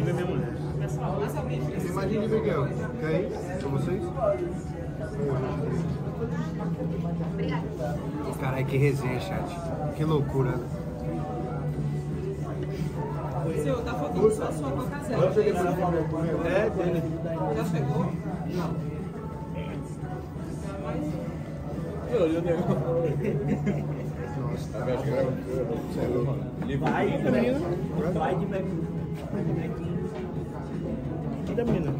Tive minha mulher. Imagine Miguel. Quer ir com vocês? Caralho, que resenha, chat. Que loucura. Senhor, tá faltando só a sua coca zero. É, dele. Já chegou? Eu olhei o negócio. Vai, menina. Vai de Mac. E da menina?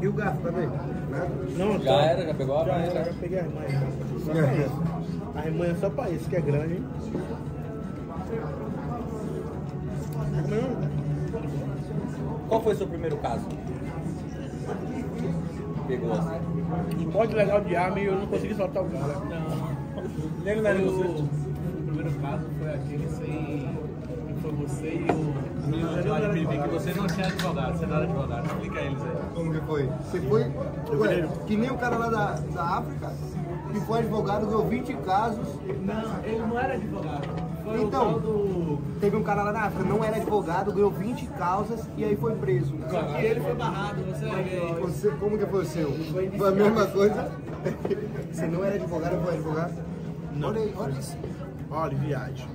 E o garfo, cadê? Nada? Não, Já só- era, já pegou a Já era, já? já peguei a remanha. Só pra isso. A remanha é só pra isso, que é grande, hein? É? Qual foi o seu primeiro caso? Pegou assim. Um pote legal de arma e eu não consegui soltar o cara. Não você. O primeiro caso foi aquele sem. que Foi você e o eu que advogado. você não tinha advogado, você não era advogado. Explica eles aí. Como que foi? Você foi. Ué, que nem o cara lá da, da África, que foi advogado, ganhou 20 casos. Não, ele não era advogado. Foi Então. do. Teve um cara lá da África, não era advogado, ganhou 20 causas e aí foi preso. Só que ele foi barrado, você vai ver aí. Você, como que foi o seu? Foi a mesma coisa? Você não era advogado, foi advogado? Não. Olha olha isso. Olha, viagem.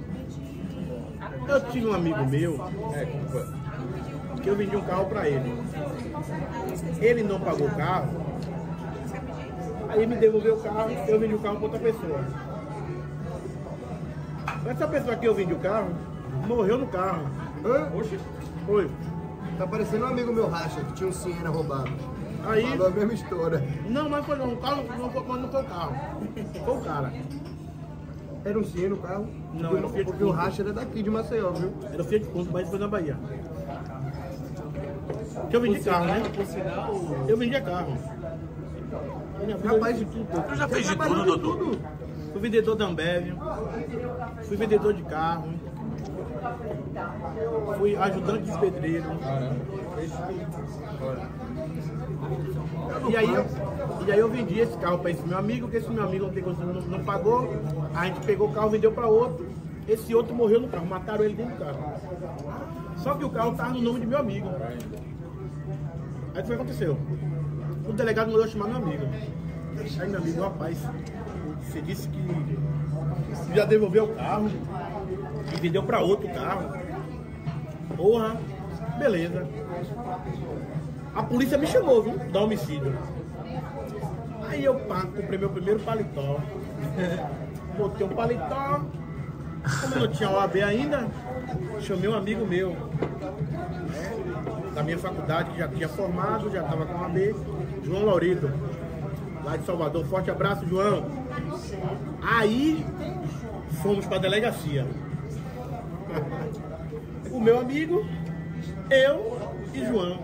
Eu tive um amigo meu É, foi? que eu vendi um carro pra ele. Ele não pagou o carro. Aí me devolveu o carro, eu vendi o carro pra outra pessoa. Essa pessoa que eu vendi o carro morreu no carro. Hã? Oxe, foi. Tá parecendo um amigo meu racha, que tinha um Siena roubado. Aí, Falou a mesma história. não, mas foi não, o carro não foi, mas não foi o carro. Foi o cara. Era um Siena o carro? Não, porque, era um Fiat porque o Punto. racha era daqui de Maceió, viu? Era o Fiat Punto, mas foi na Bahia. Que eu vendi carro, né? Por sinal, o- Eu vendia carro. Rapaz, eu vendi tudo. Tu já fez de tudo, de doutor? tudo. Fui vendedor da Ambev, fui vendedor de carro, fui ajudante de pedreiro. E aí, e aí eu vendi esse carro para esse meu amigo, que esse meu amigo não, tem não, não pagou. A gente pegou o carro, vendeu para outro. Esse outro morreu no carro, mataram ele dentro do carro. Só que o carro estava no nome de meu amigo. Aí o que aconteceu? O delegado mandou chamar meu amigo. Aí meu amigo, rapaz, você disse que já devolveu o carro e vendeu para outro carro. Porra, beleza. A polícia me chamou, viu? Da homicídio. Aí eu pá, comprei meu primeiro paletó. Botei um paletó. Como não tinha OAB ainda, chamei um amigo meu. né, Da minha faculdade, que já tinha formado, já estava com OAB, João Laurido, lá de Salvador. Forte abraço, João. Aí fomos para a delegacia. O meu amigo, eu e João.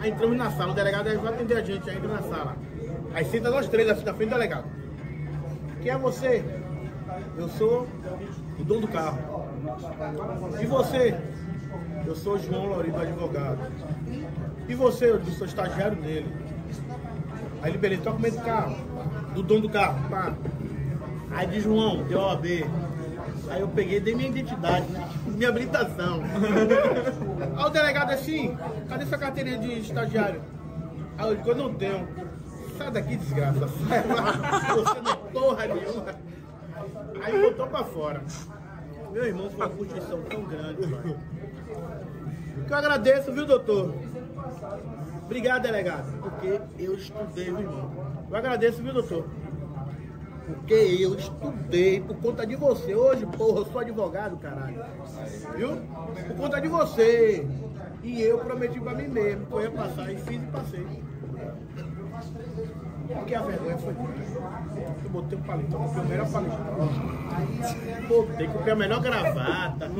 Aí entramos na sala, o delegado vai atender a gente ainda na sala. Aí senta nós três assim na frente do delegado. Quem é você? Eu sou o dono do carro. E você? Eu sou João Laurido, advogado. E você? Eu sou estagiário dele. Aí ele, beleza, toca o meio do carro. Do dono do carro, pá. Aí de João, deu OAB. Aí eu peguei, dei minha identidade, né? Minha habilitação. Aí o delegado assim, cadê sua carteirinha de estagiário? Aí eu digo, eu não tenho. Sai daqui, desgraça. Sai lá. Você não porra nenhuma. Aí botou pra fora. Meu irmão foi uma curtição tão grande, mano. Que eu agradeço, viu, doutor? Obrigado, delegado. Porque eu estudei, meu irmão. Eu agradeço, viu, doutor? Porque eu estudei por conta de você. Hoje, porra, eu sou advogado, caralho. Viu? Por conta de você. E eu prometi pra mim mesmo que eu ia passar e fiz e passei. Porque a vergonha foi grande. Eu botei o paletó, comprei o melhor paletó. Botei, comprei a melhor gravata.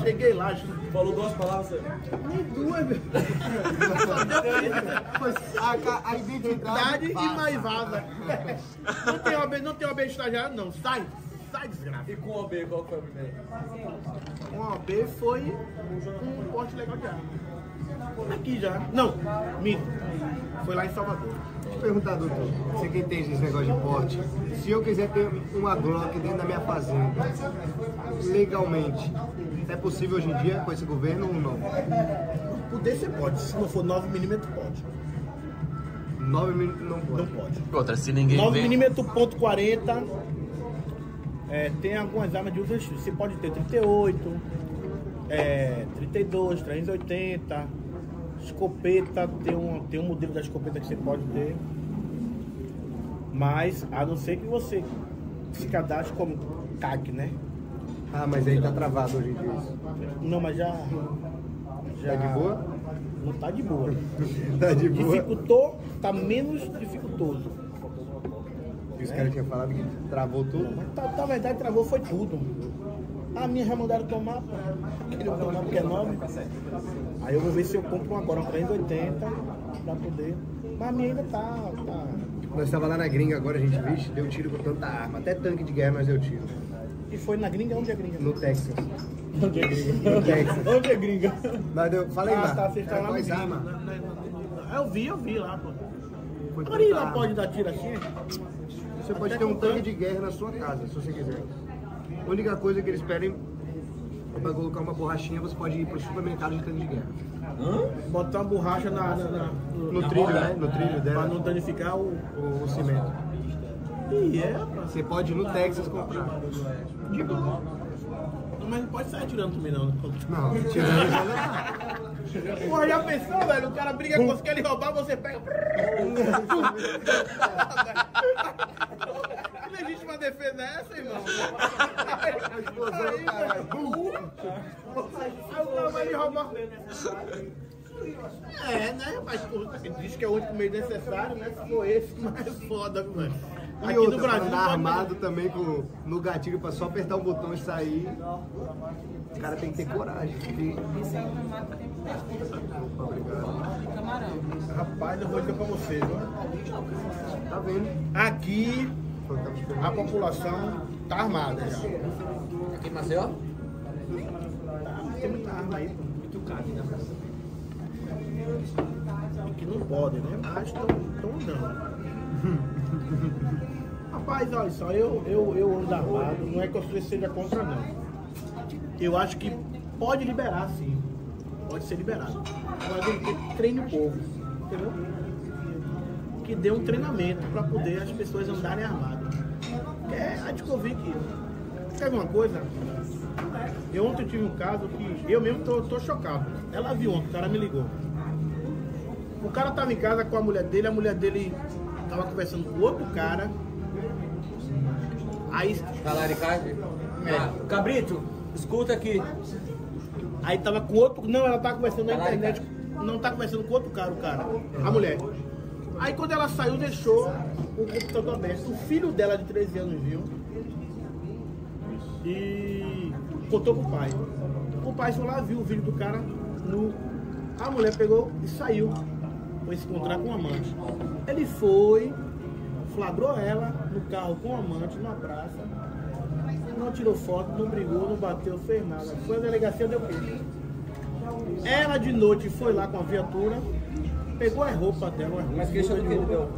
Cheguei lá, Falou duas palavras. nem duas, meu. A, a identidade. Idade e mais vaza. Não tem OB, não tem OB estagiário, não. Sai, sai, desgraça. E com o OB, qual foi a primeira? Um OB foi um porte legal de arma. Aqui já. Não, minto. Foi lá em Salvador. Deixa eu perguntar, doutor. Você que entende esse negócio de porte. Se eu quiser ter uma Glock dentro da minha fazenda, legalmente, É possível hoje em dia com esse governo ou não? Poder você pode, se não for 9 milímetros pode. 9 minutos não pode. Não pode. Outra, se ninguém 9 vê. milímetros ponto 40. É, tem algumas armas de uso restrito. Você pode ter 38, é, 32, 380, escopeta, tem um, tem um modelo da escopeta que você pode ter. Mas a não ser que você se cadastre como TAC, né? Ah, mas aí tá travado hoje em dia. Não, mas já. já Tá de boa? Não tá de boa. Tá de boa. Dificultou, tá menos dificultoso. E os caras tinham falado que travou tudo. Mas tá, na verdade travou foi tudo. A minha já mandaram tomar. Queria tomar porque é nome. Aí eu vou ver se eu compro um agora, um 380, pra poder. Mas a minha ainda tá. tá. Nós estava lá na gringa agora, a gente vixe, deu tiro com tanta arma. Até tanque de guerra nós deu tiro. E foi na gringa? Onde é gringa? No Texas. Onde é gringa? No Texas. Onde é gringa? Nós deu... Fala aí ah, lá. tá, vocês estão lá na- na- Eu vi, eu vi lá, pô. Agora e lá arma. pode dar tiro assim? Você pode ter um tanque de guerra na sua casa, se você quiser. A única coisa que eles pedem é para colocar uma borrachinha, você pode ir pro supermercado de tanque de guerra. Botar uma borracha na, na- na- No trilho, né? No trilho pra dela, não danificar o. o, o cimento. Ih, é. Você pode ir no Texas comprar. De boa. Mas não pode sair atirando também, não. Não, tirando. Porra, já pensou, velho? O cara briga com você, quer lhe roubar, você pega. Que legítima defesa é essa, irmão? explosão do caralho. Aí o lhe roubar. É, né? Mas diz que é o único meio necessário, né? Se for esse, mas é foda. E Aqui outra, no Brasil. andar não pode- armado também com, no gatilho pra só apertar o botão e sair. O cara tem que ter coragem. Isso aí não mata tempo mesmo. Obrigado. Camarão. Rapaz, eu vou dizer pra você, viu? Tá vendo? Aqui a população tá armada já. Aqui em Maceió? Tá, tem muita arma aí, pô. Né? Que não podem, né? Mas estão andando. Rapaz, olha só, eu, eu, eu ando armado, não é que eu seja contra não. Eu acho que pode liberar sim. Pode ser liberado. Mas tem que treine o povo, entendeu? Que dê um treinamento para poder as pessoas andarem armadas. É a Discovic. Sabe uma coisa? Eu ontem tive um caso que eu mesmo tô, tô chocado. Ela viu ontem, o cara me ligou. O cara tava em casa com a mulher dele, a mulher dele tava conversando com outro cara. Aí, Talaricagem? É. Ah, Cabrito, escuta aqui. aí tava com outro. Não, ela tava conversando na internet. Não tá conversando com outro cara, o cara. A mulher. Aí quando ela saiu, deixou o computador aberto. O filho dela de 13 anos viu. E contou pro pai. O pai foi lá, viu o vídeo do cara no. A mulher pegou e saiu. Foi se encontrar com o amante. Ele foi, flagrou ela no carro com o amante numa praça. Não tirou foto, não brigou, não bateu, fez nada. Foi à delegacia, deu queixa. Ela de noite foi lá com a viatura, pegou a roupa dela, uma Mas queixa do que ele deu?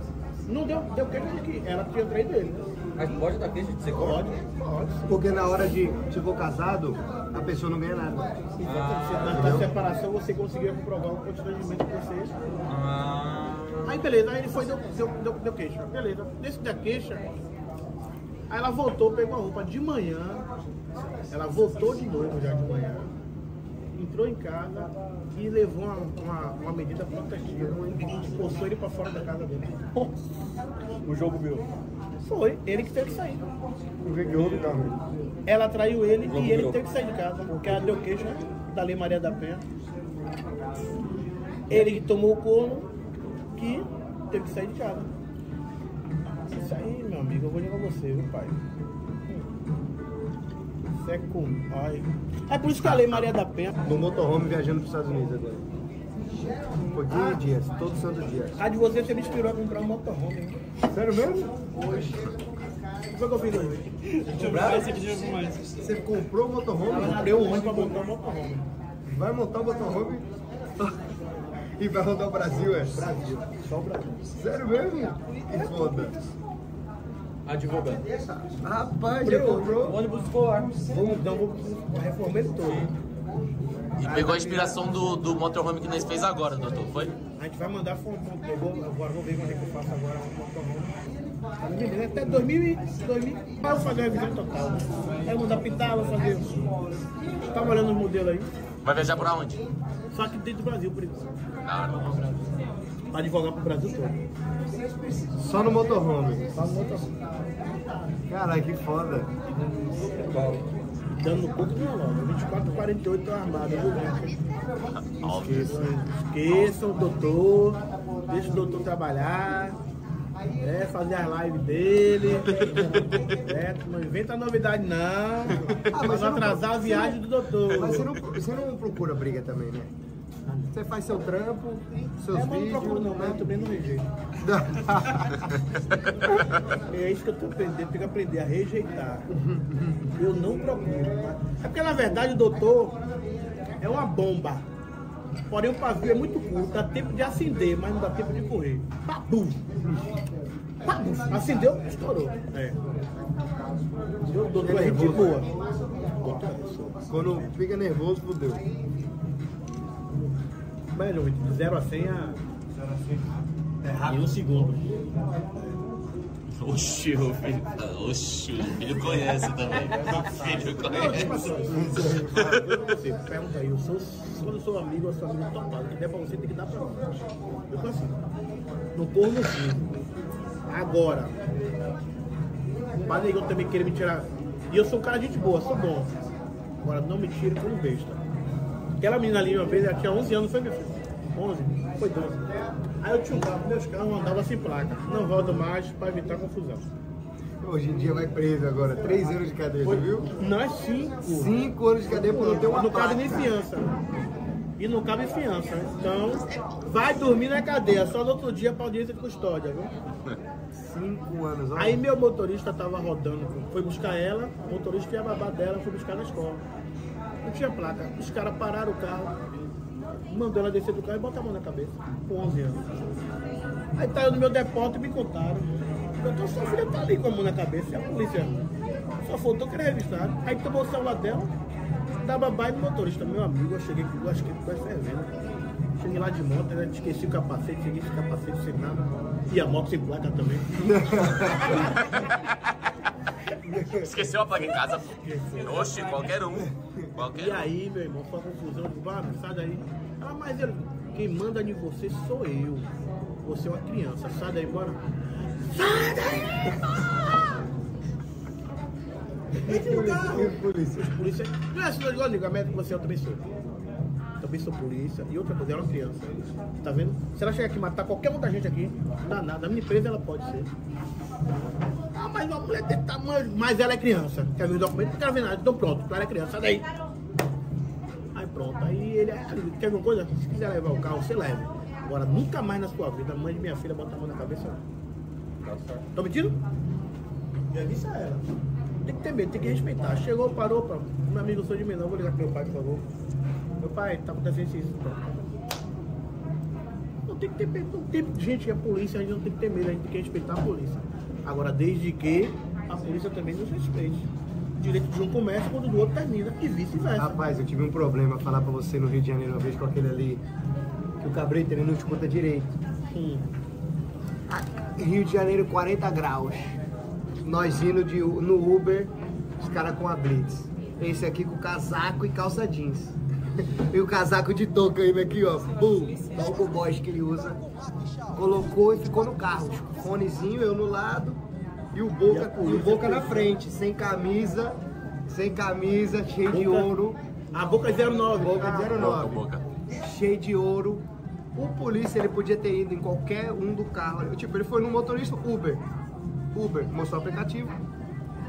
Não deu, deu queixa de que ela tinha traído ele. Mas pode dar queixa de ser Pode, pode. Porque na hora de, se for casado, a pessoa não ganha nada. Exatamente. Na separação você conseguiu comprovar o constrangimento que você. Ah, Aí beleza, aí ele foi, deu, deu, deu, deu queixa. Beleza. Nesse da queixa, aí ela voltou, pegou a roupa de manhã. Ela voltou de novo já de manhã. Entrou em casa e levou uma, uma, uma medida protetiva. Expulsou ele pra fora da casa dele. O jogo meu. Foi, ele que teve que sair. O que houve, Carlos? Ela traiu ele e ele teve que sair de casa, porque ela deu queixa da Lei Maria da Penha. Ele que tomou o corno, que teve que sair de casa. Isso aí, meu amigo, eu vou pra você, viu, pai? Isso é com. Ai. É por isso que a Lei Maria da Penha. No motorhome viajando para os Estados Unidos agora. Foi 15 dias, todo santo dia. A de você, você me inspirou a comprar um motorhome. Sério mesmo? Hoje. O que foi que eu fiz hoje? Você comprou o Eu motorhome? comprei um ônibus pra montar um motorhome. Vai montar o motorhome? e vai rodar o Brasil, é? Brasil. Só o Brasil. Sério mesmo? Que foda. Advogando. Rapaz, já comprou? Ônibus escolar. Vamos, então, vou reformar ele todo. E pegou a inspiração do, do motorhome que nós fez agora, doutor, foi? A gente vai mandar foto, pegou, agora vou ver quando é que eu faço agora um motorhome. Tá? Até 2000, e- 2000, vai eu fazer a revisão total. Aí eu mandar pintar, vou fazer. Tá olhando os modelos aí. Vai viajar pra onde? Só que dentro do Brasil, por enquanto. Da hora. Pra advogar pro Brasil todo. Só no motorhome. Só no motorhome. Caralho, que foda. Dando no coco não, logo. 24 48 tô armado, viu? Óbvio. Esqueçam o doutor, deixa o doutor trabalhar, é, fazer as lives dele. É, não inventa novidade não. mas pra não não- atrasar a viagem do doutor. Mas você não, você não procura briga também, né? Você faz seu trampo, seus É, mas não vídeos. procuro não, mas eu também não rejeito. É isso que eu tô aprendendo, tem que aprender a rejeitar. Eu não procuro. tá? É porque na verdade o doutor é uma bomba. Porém o pavio é muito curto, dá tempo de acender, mas não dá tempo de correr. Pabu! Pabu! Acendeu, estourou. É. O doutor é gente boa. Quando fica nervoso, fudeu. Velho, de 0 a 100 a... Em um segundo. Oxi, o filho. Oxi, o filho conhece também. O filho Não, tipo conhece. assim, você pergunta aí, eu sou, quando eu sou amigo, eu sou amigo total. O que der pra você, tem que dar pra mim. Eu tô assim, no corpo no fim. Agora, pra negão também querer me tirar. E eu sou um cara de gente boa, sou bom. Agora, não me tire como besta. Aquela menina ali, uma vez, ela tinha 11 anos, foi meu filho? 11? Foi 12. Aí eu tinha um carro, meus carros andavam sem placa. Não volto mais pra evitar confusão. Hoje em dia vai preso agora. Três anos de cadeia, você viu? Não é 5. Cinco anos de cadeia por não ter uma não cabe placa. nem fiança. E não cabe fiança. Então, vai dormir na cadeia, só no outro dia pra audiência de custódia, viu? Cinco anos, olha. Aí meu motorista tava rodando, foi buscar ela, o motorista e a babá dela foi buscar na escola. Não tinha placa. Os caras pararam o carro, mandou ela descer do carro e botar a mão na cabeça, com 11 anos. Aí tá eu no meu depósito e me contaram. Doutor, sua filha tá ali com a mão na cabeça, e a polícia só faltou querer revistar. Aí tomou o celular dela, da babá e do motorista. Meu amigo, eu cheguei com que ele quase fervendo. Cheguei lá de moto, né? esqueci o capacete, cheguei sem capacete sem nada. E a moto sem placa também. Esqueceu a placa em casa? pô. Oxi, qualquer um. Qualquer E um. aí, meu irmão, foi uma confusão. Eu digo, ah, sai daí. Ah, mas ele, quem manda em você sou eu. Você é uma criança, sai daí, bora. Sai daí! Entre no carro! Polícia? Polícia. Não é assim, não é igual antigamente, você eu também sou. Também sou polícia. E outra coisa, ela é uma criança. Tá vendo? Se ela chegar aqui e matar qualquer outra gente aqui, não dá nada. A minha empresa ela pode ser. Ah, mas uma mulher desse tamanho. Mas ela é criança. Quer ver o documento? Não quero ver nada. Então pronto, ela é criança. Sai daí. Aí pronto. Aí ele é. Quer ver uma coisa? Se quiser levar o carro, você leve. Agora, nunca mais na sua vida, a mãe de minha filha bota a mão na cabeça. não. Tô mentindo? Já disse a ela. Tem que ter medo, tem que respeitar. Chegou, parou, pá. Meu amigo, eu sou de menor, vou ligar pro meu pai, por favor. Meu pai, tá acontecendo isso. Não tem que ter medo. Não tem gente que é polícia, a gente não tem que ter medo, a gente tem que respeitar a polícia. Agora, desde que a polícia também nos respeite. O direito de um começa quando o do outro termina e vice-versa. Rapaz, eu tive um problema falar pra você no Rio de Janeiro uma vez com aquele ali. Que o cabrito ele não escuta direito. Hum. Rio de Janeiro, 40 graus. Nós indo de, no Uber, os caras com a Blitz. Esse aqui com casaco e calça jeans. E o casaco de touca ainda aqui, ó. Bum! Olha o boys que ele usa. Colocou e ficou no carro. Fonezinho, eu no lado. E o Boca, e o boca na frente. Sem camisa. Sem camisa, cheio de Boca- ouro. A boca é 09. Boca Ah, de Boca, 09 boca. cheio de ouro. O polícia ele podia ter ido em qualquer um do carro. Tipo, ele foi no motorista Uber. Uber, mostrou o aplicativo.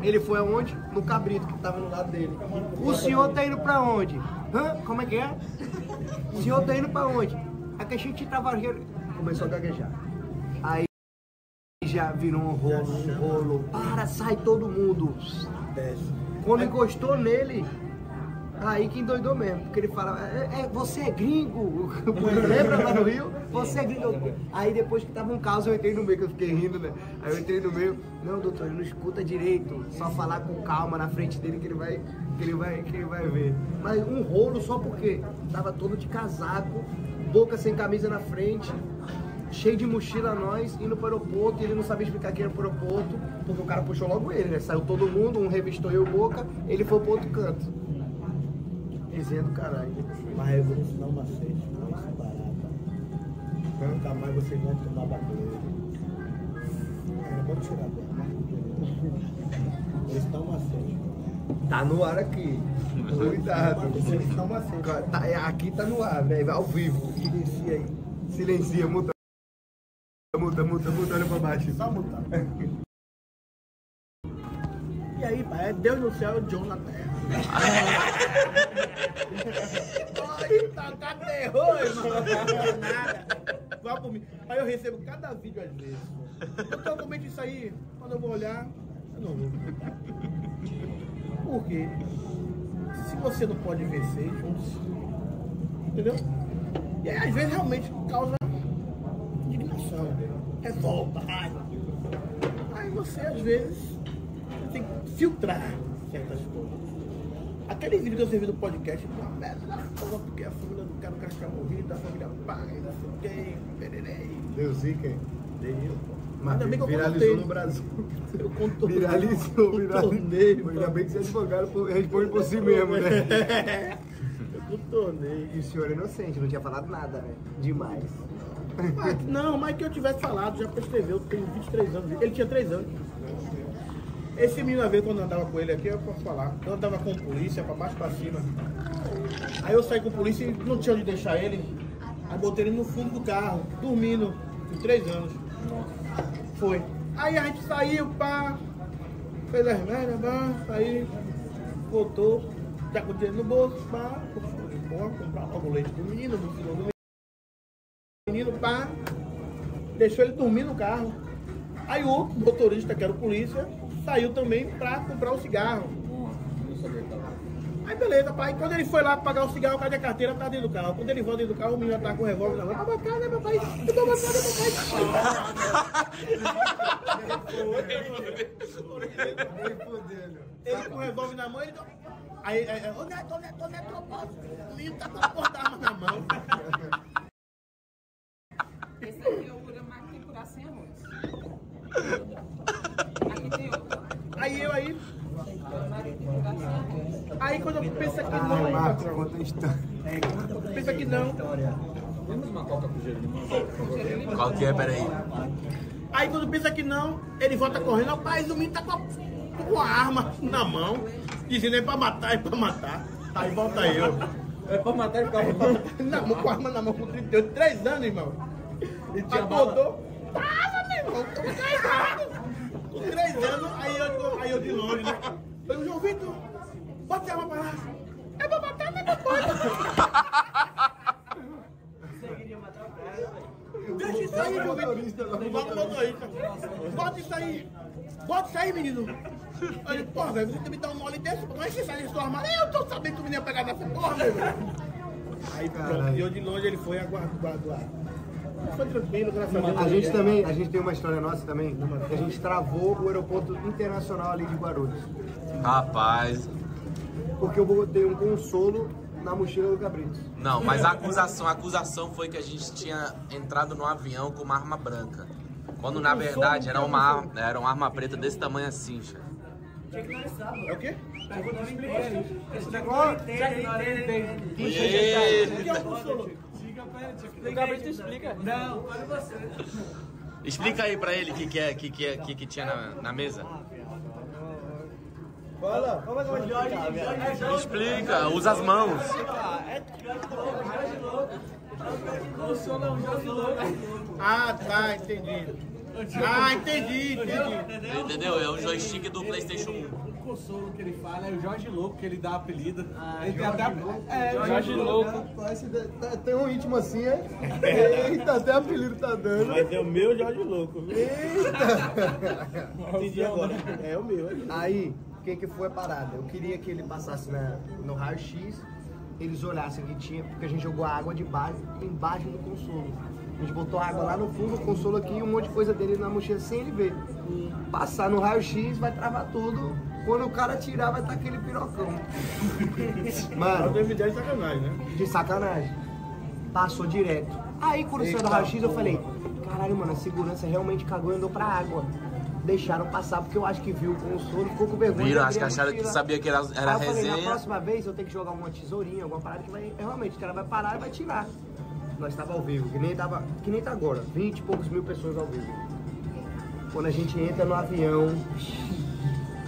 Ele foi aonde? No cabrito que tava no lado dele. O senhor tá indo pra onde? Hã? Como é que é? O senhor tá indo pra onde? É que a gente tava. Começou a gaguejar. Aí já virou um rolo, um rolo. Para, sai todo mundo. Quando encostou nele, Aí que endoidou mesmo, porque ele fala, é, é, você é gringo, lembra lá no Rio? Você é gringo. Aí depois que tava um caos eu entrei no meio, que eu fiquei rindo, né? Aí eu entrei no meio, não doutor, ele não escuta direito, só falar com calma na frente dele que ele vai, que ele vai, que ele vai ver. Mas um rolo só porque tava todo de casaco, boca sem camisa na frente, cheio de mochila nós, indo pro aeroporto, e ele não sabia explicar que era pro aeroporto, porque o cara puxou logo ele, né? Saiu todo mundo, um revistou eu boca, ele foi pro outro canto. Resenha do caralho. Mas eu vou ensinar uma macete, não isso é barata. Nunca mais vocês vão tomar bateria. É, vou tirar dela. Ensinar uma macete. Tá no ar aqui. Cuidado. Ensinar uma macete. Tá- aqui tá no ar, né? Ao vivo. Silencia aí. Silencia, muta. Muta, muta, muta, olha pra baixo. Só mutar. E aí, pai, é Deus no céu e John na terra. Tá, tá terror, irmão. Vá por mim. Aí eu recebo cada vídeo às vezes. Eu comente isso aí, quando eu vou olhar, eu não vou. Por quê? Se você não pode vencer, junte-se. Entendeu? E aí, às vezes, realmente causa indignação, revolta, raiva. Aí você, às vezes, tem que filtrar certas coisas. Aquele vídeo que eu servi no podcast, uma merda da porra, porque a família do cara, o cara morrido, a família paga, e não sei o quê, pererei. Deu zica, hein? Deu. Mas Ainda bem que eu viralizou contei. no Brasil. Eu contornei. Viralizou, viralizou. Contornei, Ainda bem que você é advogado, responde por si mesmo, né? Eu contornei. E o senhor é inocente, não tinha falado nada, né? Demais. Mas, não, mas que eu tivesse falado, já prescreveu, eu tenho 23 anos. Ele tinha 3 anos. Esse menino, uma vez, quando eu andava com ele aqui, eu posso falar. Eu andava com polícia, pra baixo pra cima. Aí eu saí com polícia e não tinha onde deixar ele. Aí botei ele no fundo do carro, dormindo, com 3 anos. Foi. Aí a gente saiu, pá, fez as merdas, pá, saiu, voltou, já com o dinheiro no bolso, pá, bom, comprar logo leite pro menino, no final do menino, pá, deixou ele dormir no carro. Aí o outro motorista, que era o polícia, saiu também pra comprar o cigarro. Aí beleza, pai. Quando ele foi lá pagar o cigarro, cadê a carteira? Tá dentro do carro. Quando ele volta dentro do carro, o menino tá com o revólver na mão. Tá bacana, né, papai? Eu tô bacana, papai. Ele com o revólver na mão, ele... Aí, aí, ô Neto, ô Neto, ô Neto, menino tá com a porta-arma na mão. Esse aqui Uramar que tem curar sem arroz. Aí eu aí, aí quando eu penso que Ah, não, aí, Marcos, patrão, conta a história. pensa que não. Temos uma coca com gelo limão. Qual que é? Peraí. Aí quando pensa que não, ele volta correndo, rapaz, o menino tá com a, com a arma na mão, dizendo é pra matar, é pra matar. Aí volta eu. É pra matar e ficar Na mão, com a arma na mão com 38, 3 anos, irmão. E tinha Acordou. Tava, meu irmão, tô com Com 3 anos, aí eu, aí eu de longe, né? Falei, João Vitor, bota a arma pra lá. É pra matar, não é pra pode. Deixa isso aí, João Vitor. Bota o motorista. Bota isso aí. Bota isso aí, menino. Aí porra, velho, você me dá um mole desse, como é que você sai desse armário? Eu tô sabendo que tu vinha pegar nessa porra, irmão. Aí pronto, e eu de longe ele foi aguardar. Foi tranquilo, graças a Deus. A gente também, a gente tem uma história nossa também, que a gente travou o aeroporto internacional ali de Guarulhos. Rapaz. Porque eu botei um consolo na mochila do Cabrito. Não, mas a acusação, a acusação foi que a gente tinha entrado no avião com uma arma branca. Quando na verdade era uma arma, era uma arma preta desse tamanho assim, chefe. É o quê? O que é o consolo? O Gabriel explica. Não, Explica aí pra ele o que, que, é, que, que, é, que, que tinha na, na mesa. Fala, como é que eu vou Explica, usa as mãos. Ah, tá, entendi. Ah, entendi, entendi. Entendeu? É o joystick do Playstation 1. O consolo que ele fala é o Jorge Louco, que ele dá apelido. ele tem até. É, Jorge Louco. Rapaz, você tá tão íntimo assim, é? Eita, até apelido tá dando. Mas é o meu Jorge Louco, viu? Entendi agora. É o meu. Aí, O que, que foi a parada? Eu queria que ele passasse na, no raio-x, eles olhassem que tinha, porque a gente jogou a água de baixo, embaixo do consolo. A gente botou a água lá no fundo, o consolo aqui e um monte de coisa dele na mochila sem ele ver. Passar no raio-x vai travar tudo. Quando o cara tirar, vai estar aquele pirocão. Mano, ideia de sacanagem, né? de sacanagem. Passou direto. Aí quando saiu do raio-x eu falei, caralho, mano, a segurança realmente cagou e andou pra água. Deixaram passar porque eu acho que viu o consolo, ficou com vergonha. Viram, de acho que acharam que sabia que era, era Aí eu falei, na resenha. próxima vez eu tenho que jogar uma tesourinha, alguma parada que vai. Realmente, o cara vai parar e vai tirar. Nós tava ao vivo, que nem, tava, que nem tá agora, 20 e poucos mil pessoas ao vivo. Quando a gente entra no avião,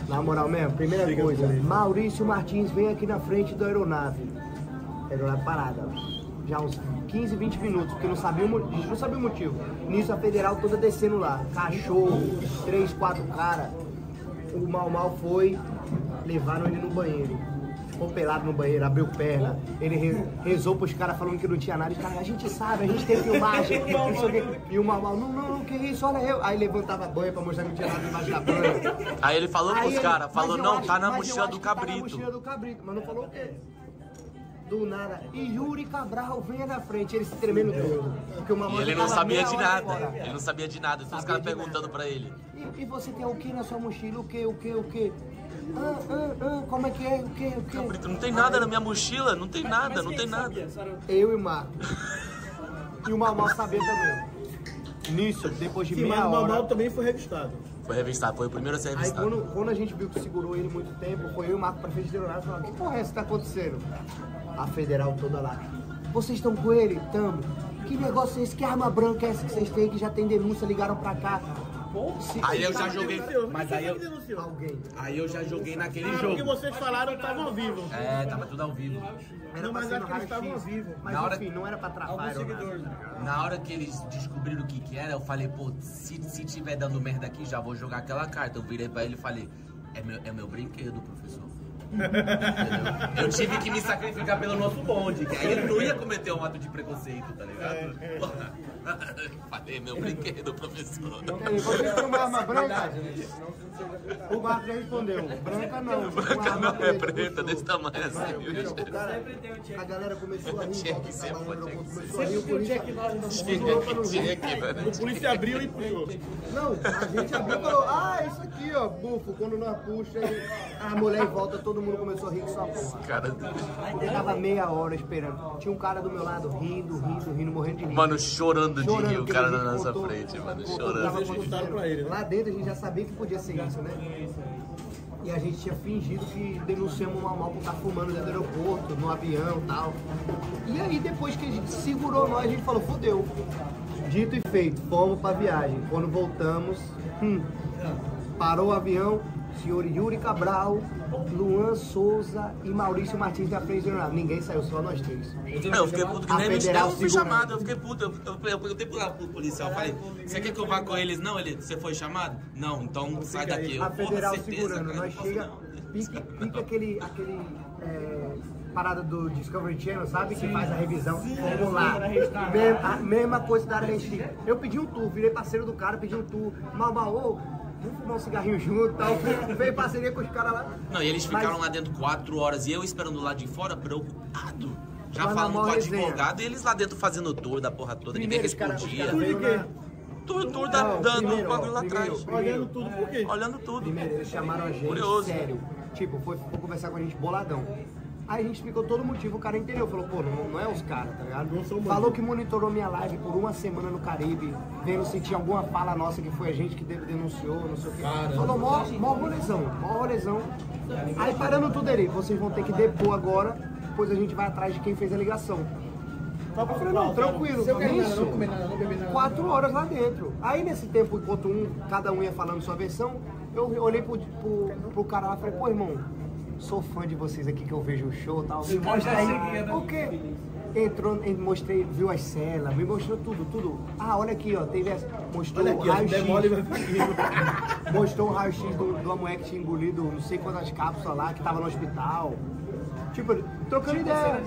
na moral mesmo, primeira Chega coisa. Maurício Martins vem aqui na frente da aeronave. Aeronave parada. Já uns 15, 20 minutos, porque não sabia não sabia o motivo. Nisso a federal toda descendo lá. Cachorro, três, quatro caras. O mal mal foi, levaram ele no banheiro. Ficou pelado no banheiro, abriu perna. Ele re- rezou pros caras falando que não tinha nada. E cara, a gente sabe, a gente tem filmagem. não sei o quê. e o mal mal, não, não, não, que isso, olha eu. Aí levantava a banha pra mostrar que não tinha nada embaixo da banha. Aí ele falou Aí pros caras, falou, não, acho- tá na mochila do que tá na cabrito. mochila do cabrito, mas não falou o quê? Do nada. E Yuri Cabral venha na frente, ele se tremendo todo. Porque o E ele não sabia de nada. Ele não sabia de nada. Então os caras perguntando nada. pra ele. E, e você tem o que na sua mochila? O que, o que, o que? Ah, ah, ah, como é que é? O que, o que? Cabrito, não tem nada na minha mochila, não tem nada, não tem nada. Eu e o Marcos. E o Mamal sabia também. Nisso, depois de Sim, mas meia o Mamal também foi revistado. Foi revistado, foi o primeiro a ser Aí revistado. quando, quando a gente viu que segurou ele muito tempo, foi eu e o Marco pra frente de aeronave e falou, que porra é essa que tá acontecendo? A federal toda lá. Vocês estão com ele? Tamo. Que negócio é esse? Que arma branca é essa que vocês têm que já tem denúncia, ligaram pra cá? Se- Aí eu já Tá- joguei. Denunciou. Mas aí que eu? Alguém. aí eu já joguei naquele Ah, jogo. vocês falaram que estavam ao vivo. É, tava tudo ao vivo. Era Não, mas acho que eles estavam ao vivo. Mas Na hora- enfim, não era pra travar a aeronave. Na hora que eles descobriram o que que era, eu falei, pô, se, se tiver dando merda aqui, já vou jogar aquela carta. Eu virei pra ele e falei, é meu, é meu brinquedo, professor. Eu tive que me sacrificar pelo nosso bonde, que aí ele não ia cometer um ato de preconceito, tá ligado? Porra. Falei, meu brinquedo, professor. Ele, Vocês têm uma arma branca? O Marcos já respondeu. Branca não. Branca não é preta, desse tamanho assim, viu, a galera começou a rir, a rir, o polícia... Abriu e puxou. Não, a gente abriu e falou, ah, isso aqui, ó, bufo, quando nós puxa, aí a mulher volta, todo mundo começou a rir com sua porra. Cara, Eu tava meia hora esperando. Tinha um cara do meu lado rindo, rindo, rindo, morrendo de rir. mano, chorando de Chorando, rir, o cara na nossa contou- frente, mano, chorando. pra ele, né? Lá dentro a gente já sabia que podia ser isso, né? E a gente tinha fingido que denunciamos o mal mal por estar fumando dentro do aeroporto, no avião e tal. E aí depois que a gente segurou nós, a gente falou, fodeu. Dito e feito, fomos pra viagem. Quando voltamos, hum, parou o avião, senhor Yuri Cabral, Luan Souza e Maurício Martins da frente do. Ninguém saiu, só nós três. Eu fiquei puto que A nem me federal eu fui chamado, eu fiquei puto. Eu, eu, eu perguntei pro, pro policial, eu falei, você quer que eu vá com eles? Não, ele, você foi chamado? Não, então sai daqui. Eu, a porra, federal certeza, segurando, cara, nós chega, pica, pica aquele, aquele é, parada do Discovery Channel, sabe? Que faz a revisão. Vamos lá. Mesma, a mesma coisa da restrita. Eu pedi um tour, virei parceiro do cara, pedi um tour. Mal, mal, ô, vamos fumar um cigarrinho junto e tal. Veio parceria com os caras lá. Não, e eles ficaram Mas- lá dentro quatro horas e eu esperando lá de fora, preocupado. Já Mas falando com o resenha. advogado e eles lá dentro fazendo tour da porra toda, ninguém Primeiro, os respondia. veio na- Tour, tour da, Não, dando primeiro, o bagulho lá atrás. Olhando tudo por quê? Olhando tudo. Primeiro, eles chamaram a gente, Curioso. sério. Tipo, foi, foi conversar com a gente boladão. Aí a gente explicou todo motivo, o cara entendeu. Falou, pô, não, não é os caras, tá ligado? Não são Falou que monitorou minha live por uma semana no Caribe, vendo se tinha alguma fala nossa que foi a gente que de- denunciou, não sei o quê. Falou, mó, mó rolezão, mó rolezão. Aí parando tudo ali, vocês vão ter que depor agora, depois a gente vai atrás de quem fez a ligação. Eu falei, não, tranquilo. Nisso, quatro horas lá dentro. Aí nesse tempo, enquanto um, cada um ia falando sua versão, eu olhei pro, pro, pro cara lá e falei, pô, irmão, sou fã de vocês aqui que eu vejo o show e tal. Me mostra aí. O quê? Entrou, en- mostrei, viu as celas, me mostrou tudo, tudo. Ah, olha aqui, ó, teve essa. Mostrou Olha o aqui, ó, raio-x. Mostrou o raio-x do, de uma mulher que tinha engolido não sei quantas cápsulas lá, que tava no hospital. Tipo, trocando ideia.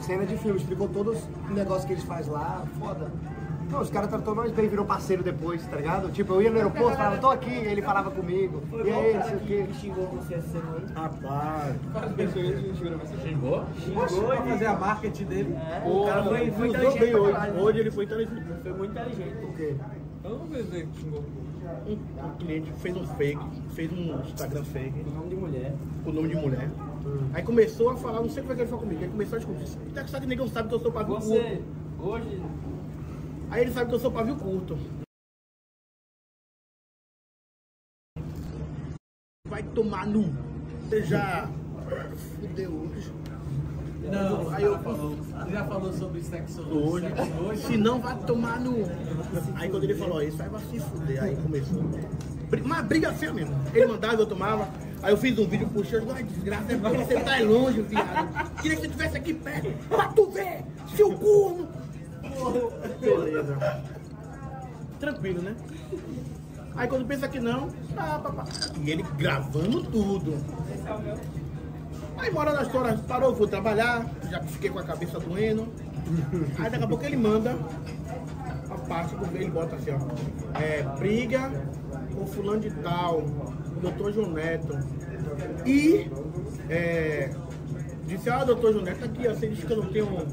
Cena de filme, explicou todos os negócios que eles fazem lá, foda. Não, os caras tratou nós bem, virou parceiro depois, tá ligado? Tipo, eu ia no aeroporto, falava, tô aqui, ele falava comigo. E aí, não sei o quê. Ele xingou você essa semana. Rapaz, Xingou? Xingou Pra e fazer a marketing dele. É, o cara foi, foi inteligente bem pra hoje. Hoje ele foi inteligente. Foi muito inteligente. O quê? Eu não vejo ele que xingou. Um, um cliente fez um fake, fez um Instagram fake, Nome de mulher. com o nome de mulher. Aí começou a falar, não sei como é que ele falou comigo, aí começou a discutir. Até que sabe que ninguém sabe que eu sou curto. Você, hoje, Aí ele sabe que eu sou pavio curto. Vai tomar nu. Você já fudeu hoje. Não, Aí eu- falou. Você já falou sobre sexo Hoje. sexo hoje? Se não, vai tomar no. Aí quando ele falou isso, aí vai se fuder. Aí começou. Uma briga feia mesmo. Ele mandava, eu tomava. Aí eu fiz um vídeo puxando, ai desgraça, é porque você tá longe, viado. Queria que você estivesse aqui perto, pra tu ver, seu corno. Beleza. Tranquilo, né? Aí quando pensa que não, tá, papá. E ele gravando tudo. Aí uma hora da história parou, vou trabalhar, já fiquei com a cabeça doendo. Aí daqui a pouco ele manda a parte do ele bota assim, ó. É, briga com fulano de tal, doutor João Neto. E é, disse, ah, doutor João Neto, aqui, ó, você disse que eu não tenho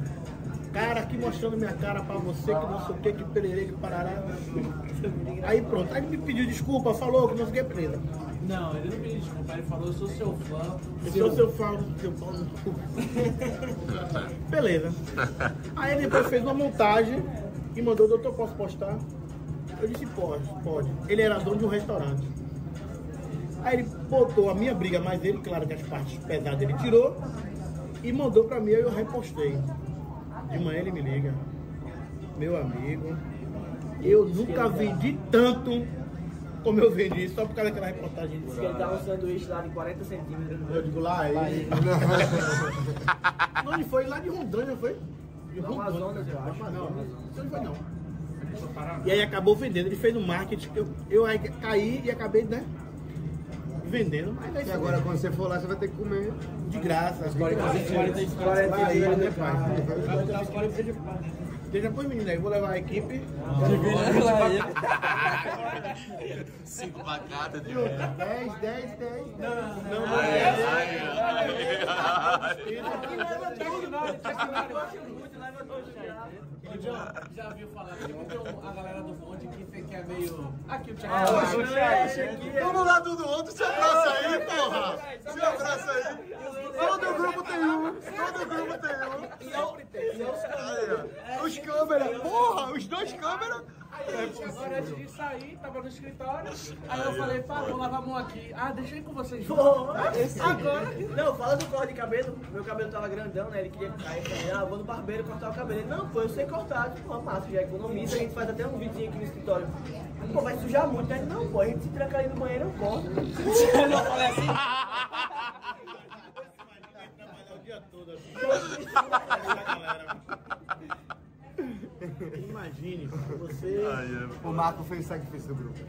cara aqui mostrando minha cara pra você, que não sei o que, que pererê, que parará. Aí pronto, aí me pediu desculpa, falou que não que, presa. Não, ele não me desculpa, ele falou, eu sou seu fã. Eu sou seu fã, seu pau no cu. Beleza. Aí ele depois fez uma montagem e mandou, doutor, posso postar? Eu disse, pode, pode. Ele era dono de um restaurante. Aí ele botou a minha briga, mais ele, claro que as partes pesadas ele tirou, e mandou pra mim, eu repostei. De manhã ele me liga, meu amigo, eu nunca vendi tanto como eu vendi, só por causa daquela reportagem. disse que ele dá um sanduíche lá de 40 centímetros. Eu digo lá, aí. Onde foi? Lá de Rondônia, foi? De Amazonas, eu acho. Não, não foi não. E aí acabou vendendo, ele fez um marketing, eu, eu aí caí e acabei, né? Vendendo, mas aí E agora quando você for lá, você vai ter que comer. de graça. As 40 Vai aí, centímetros. né, pai? Vai botar os 40 centímetros. Deixa depois, menino, aí vou levar a equipe. Cinco pra cada. né? 10, 10, 10. Não, não, Ai, ai, ai. Já, já viu falar aqui, tem a galera do bonde que que é meio. Aqui o Thiago. Um lado do outro, se abraça aí, porra! Se abraça aí! Todo grupo tem um! Todo grupo tem um! Aí, ó. Os câmeras, porra! Os dois câmeras! Agora antes de sair, tava no escritório. Aí eu falei, pá, vou lavar a mão aqui. Ah, deixa eu ir com vocês. Agora, não, fala do corte de cabelo. Meu cabelo tava grandão, né? Ele queria cair. Falei, ah, vou no barbeiro cortar o cabelo. Ele, não, pô, eu sei cortar. Tipo, uma massa, já economiza. A gente faz até um videozinho aqui no escritório. Pô, vai sujar muito, né? Não, pô, a gente se tranca ali no banheiro, eu corto. Eu não falei assim. trabalhar o dia todo assim. Imagine, você. O Marco fez o sacrifício do grupo.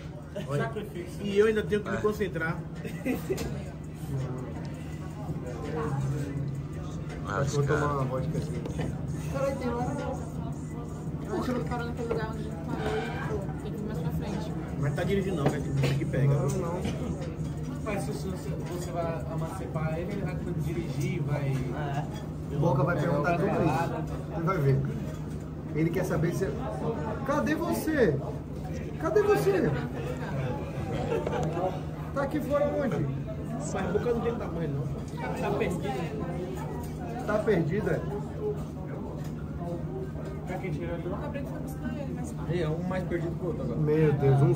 E eu ainda tenho que me concentrar. Acho que vou tomar uma vodka assim. Poxa, eu parou naquele lugar onde a gente parou e tem que ir mais pra frente. Mas tá dirigindo não, né? Que você que pega. Mas se você, você vai amancipar ele, ele vai dirigir, vai. O Boca vai perguntar tudo isso. Você vai ver. Ele quer saber se. Cadê você? Cadê você? Tá aqui fora onde? Mas a boca não tem tamanho não. Tá perdido. Tá perdida? Fala. É um mais perdido que o outro agora. Meu Deus, um,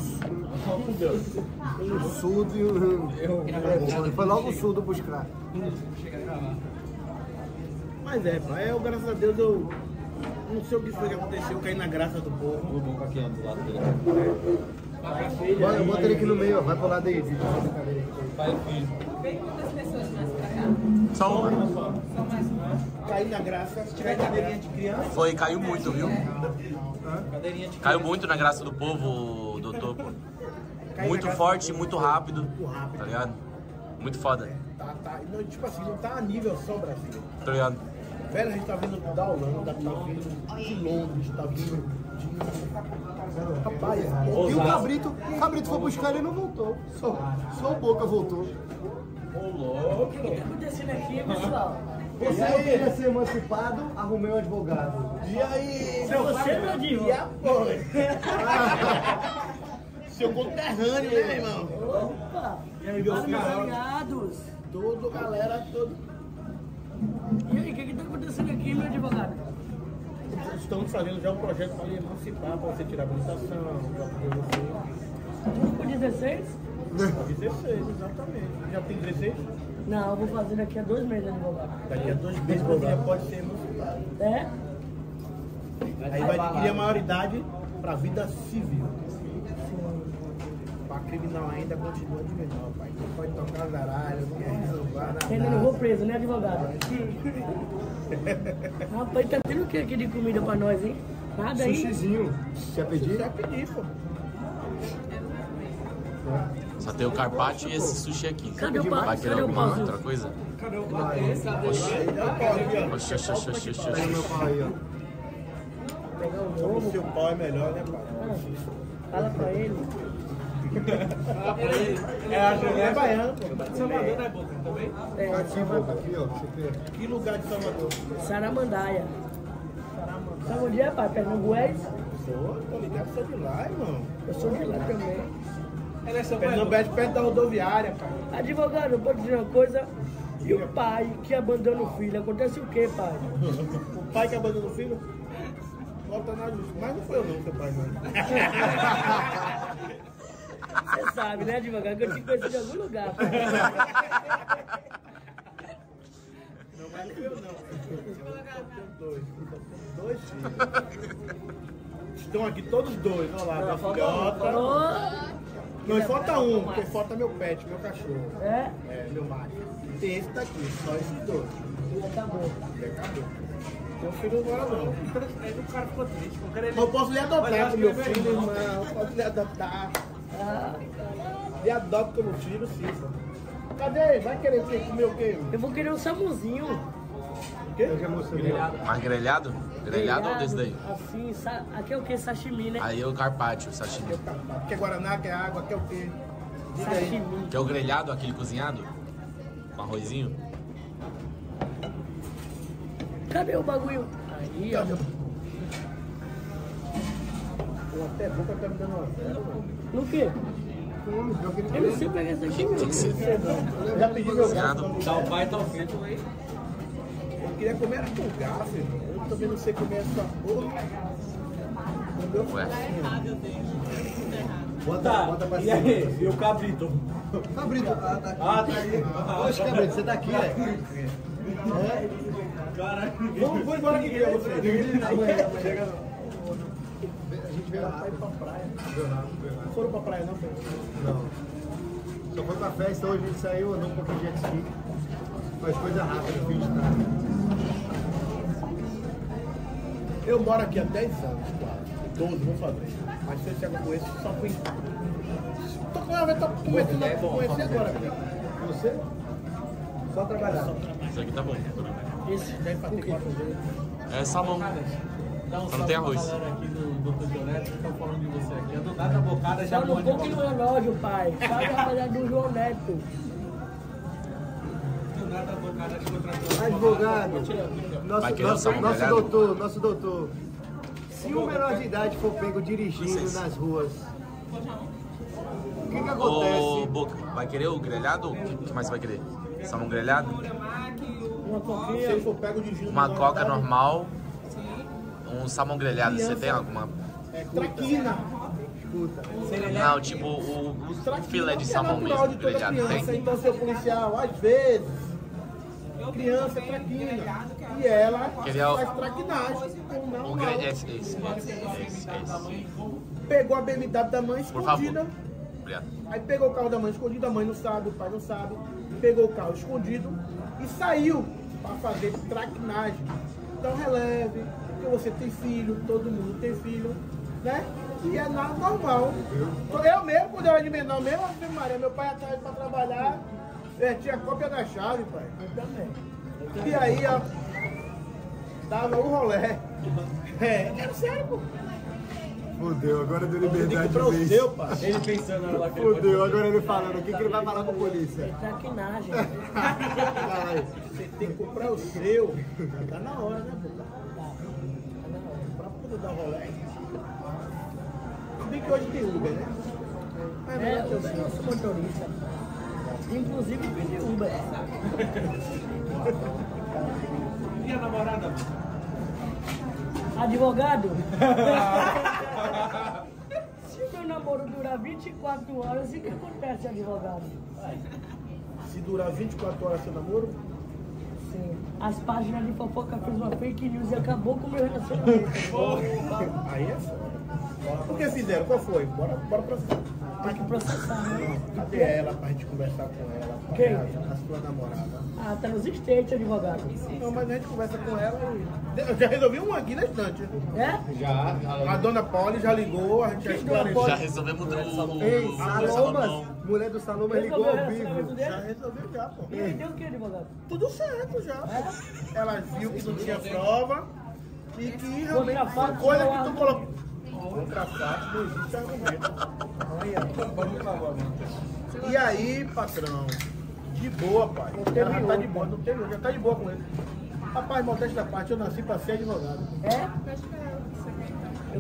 um surdo e um. É, foi logo o surdo buscar. Mas é, pai, eu, graças a Deus, eu não sei o que foi que aconteceu, eu caí na graça do povo. O bom aqui ó, do lado dele. Bora, bota ele aqui no meio, ó. Vai pro lado aí. Pai e filho. Vem quantas pessoas mais pra cá? Só uma. Só mais uma? Caí na graça. Se tiver cadeirinha de criança, Foi, caiu muito, viu? cadeirinha de Caiu muito na graça do povo, doutor, pô. Muito forte, muito rápido. Muito rápido. Tá ligado? Muito foda, Tá, tá. Tipo assim, não tá a nível só Brasil. tá ligado? Velho, a gente tá vindo da Holanda, tá vindo de Londres, tá vindo de. Rapaz, E o Cabrito, o Cabrito foi buscar ele e não voltou. Só, só o Boca voltou. O que tá acontecendo aqui, pessoal? Você não queria ser emancipado, arrumei um advogado. E aí, Seu você, meu divo? E? Seu conterrâneo, né, irmão? Opa! E aí, meus aliados? Tudo, galera, tudo. E aí, o que que tá acontecendo aqui, meu advogado? Estamos fazendo já um projeto para emancipar, para você tirar a habilitação, para poder você. Tudo com 16? 16, exatamente. Já tem 16? Não, eu vou fazer daqui a dois meses, advogado. Daqui a dois meses você já pode ser emancipado. É? Aí vai adquirir a maioridade para a vida civil. Para criminal ainda continua de menor, pai. Não pode tocar zaralho, não quer resolver nada. Ainda não vou preso, né, advogado? Rapaz, tá tendo o que aqui de comida pra nós, hein? Nada aí? Sushizinho. Quer pedir? Já pedi, pô. Só tem o carpaccio e esse sushi aqui. Cadê o pau? Vai querer Cadê o alguma outra coisa? Cadê o? Cadê? Oxi, oxi, oxi, oxi, oxi, Pega meu pau aí, ó. Pegar o O novo. seu pau é melhor, né, pai? Fala pra ele. É a Juliana É baiano, pô. Salvador, né, Boca? Também? É, Aqui, Boca, aqui, ó. Que lugar de Salvador? Saramandaia. Sabe onde é, pai? Pernambués? Sou, tô ligado, sou de lá, irmão. Eu sou de lá também. Ela é São Pernambuco Paulo. perto da rodoviária, pai. Advogado, eu posso dizer uma coisa? E o pai que abandona o filho, acontece o quê, pai? O pai que abandona o filho? Volta na justiça. Mas não foi eu não, seu pai, não. Você sabe, né, advogado? Que eu te conheci de algum lugar, pai. Não, mas não eu não. Eu dois. Dois filhos. Estão aqui todos dois, olha lá, minha filhota. Não, falta um, porque falta meu pet, meu cachorro. É? É, meu macho. Tem esse daqui, só esses dois. Acabou. E acabou. Meu filho agora não. Aí o cara ficou triste. Eu posso lhe adotar meu é filho, irmão. Eu posso lhe adotar. Ah, Lhe adoto como filho, sim. Cadê? Vai querer o quê? Comer o quê? eu vou querer um samuzinho. O quê? Eu já mostrei. Mas grelhado? Grelhado ou desse daí? Assim, sa... aqui é o que? Sashimi, né? Aí é o carpaccio, sashimi. Quer Guaraná, quer água, quer o quê? Diga aí. Sashimi. Que é o grelhado, aquele cozinhado? Com arrozinho? Cadê o bagulho? Aí, ó. Pô, até boca tá me dando uma vela. No quê? Eu não sei pegar isso aqui. Tem que ser Eu já pedi meu gato. Tá o pai, tá o filho. Eu queria comer era com irmão. Eu também não sei comer essa porra. Entendeu? Ué, Bota, bota pra E cima. aí? E o cabrito? Cabrito, ah, tá aqui. Ah, tá aí. Oxe, Cabrito, você tá aqui, é? Caralho. Vamos, vamos embora aqui, que você. Chega A gente veio rápido. Não foram pra praia, não, foi? Não. Só foi pra festa, hoje a gente saiu, andou um pouquinho de jet ski. Faz coisa rápida, fim de tarde. Eu moro aqui há 10 anos, quase. 12, vou fazer. Mas se eu chego com esse, só fui. Tô com ela, tô começando a conhecer agora, cara. Você? Só trabalhar. isso aqui tá bom. Esse. Deve bater quatro vezes. É salmão. Só não tem pra arroz. aqui do Dr. Dioneto que estão falando de você aqui. A do nada a bocada já Só no morde pouco no relógio, pai. Salve a rapaziada do João Neto. Do nada a bocada tranquila. Advogado, nosso, nosso, nosso doutor, nosso doutor. Se um menor de idade for pego dirigindo nas ruas, o que que Ô, acontece? Boca, vai querer o grelhado? O que que mais você vai querer? Salmão grelhado? Uma coquinha. coca normal, um salmão grelhado. Você tem alguma? Traquina. Não, tipo o, o filé de É salmão mesmo, de grelhado. criança, Tem? então seu policial, às vezes, criança traquina. E ela o- faz traquinagem. Não, O grelhado. Esse, esse, esse. Pegou a BMW da mãe escondida. Aí pegou o carro da mãe escondido, a mãe não sabe, o pai não sabe. Pegou o carro escondido e saiu para fazer traquinagem. Então releve, porque você tem filho, todo mundo tem filho, né? E é nada normal. Eu mesmo, quando eu era de menor mesmo, Ave Maria, meu pai atrás para trabalhar, é, tinha cópia da chave, pai. Eu também. E aí, ó, dava o rolé. É, é sério, pô. Fudeu, agora deu liberdade de o vez. seu, pai. Ele pensando lá que ele Fudeu, agora ele falando. O que, que ele vai falar com a polícia? Traquinagem. Caralho. Você tem que comprar o seu. Tá na hora, né, pô? Pra dar rolé. Se bem que hoje tem Uber, né? É, eu sou motorista. Inclusive pedi Uber. E a namorada? Advogado? Se o meu namoro durar 24 horas, o que acontece, advogado? Se durar 24 horas seu namoro, Sim. As páginas de fofoca fez uma fake news e acabou com o meu relacionamento. aí é foda. Por que fizeram? Qual foi? Bora, bora pra cima. Tem que processar, né? Cadê ela pra gente conversar com ela? Quem? A, a sua namorada. Ah, tá nos States, advogado. Não, mas a gente conversa com ela e. Eu já resolvi um aqui na estante. É? Já, A dona Polly já ligou, a gente já esclareceu. Já resolvemos do. Ei, do Salomas, Salomão. Mulher do Salomas ligou Resolveu o ao vivo. Já resolveu já, pô. E aí, deu o que, advogado? Tudo certo já. Ela viu que não tinha prova e que realmente fato, coisa não que tu colocou. Contra fato, não existe argumento. E aí, patrão? De boa, pai. Ela já tá de boa, não tem, já tá de boa com ele. Rapaz, modéstia da parte, eu nasci pra ser advogado. É?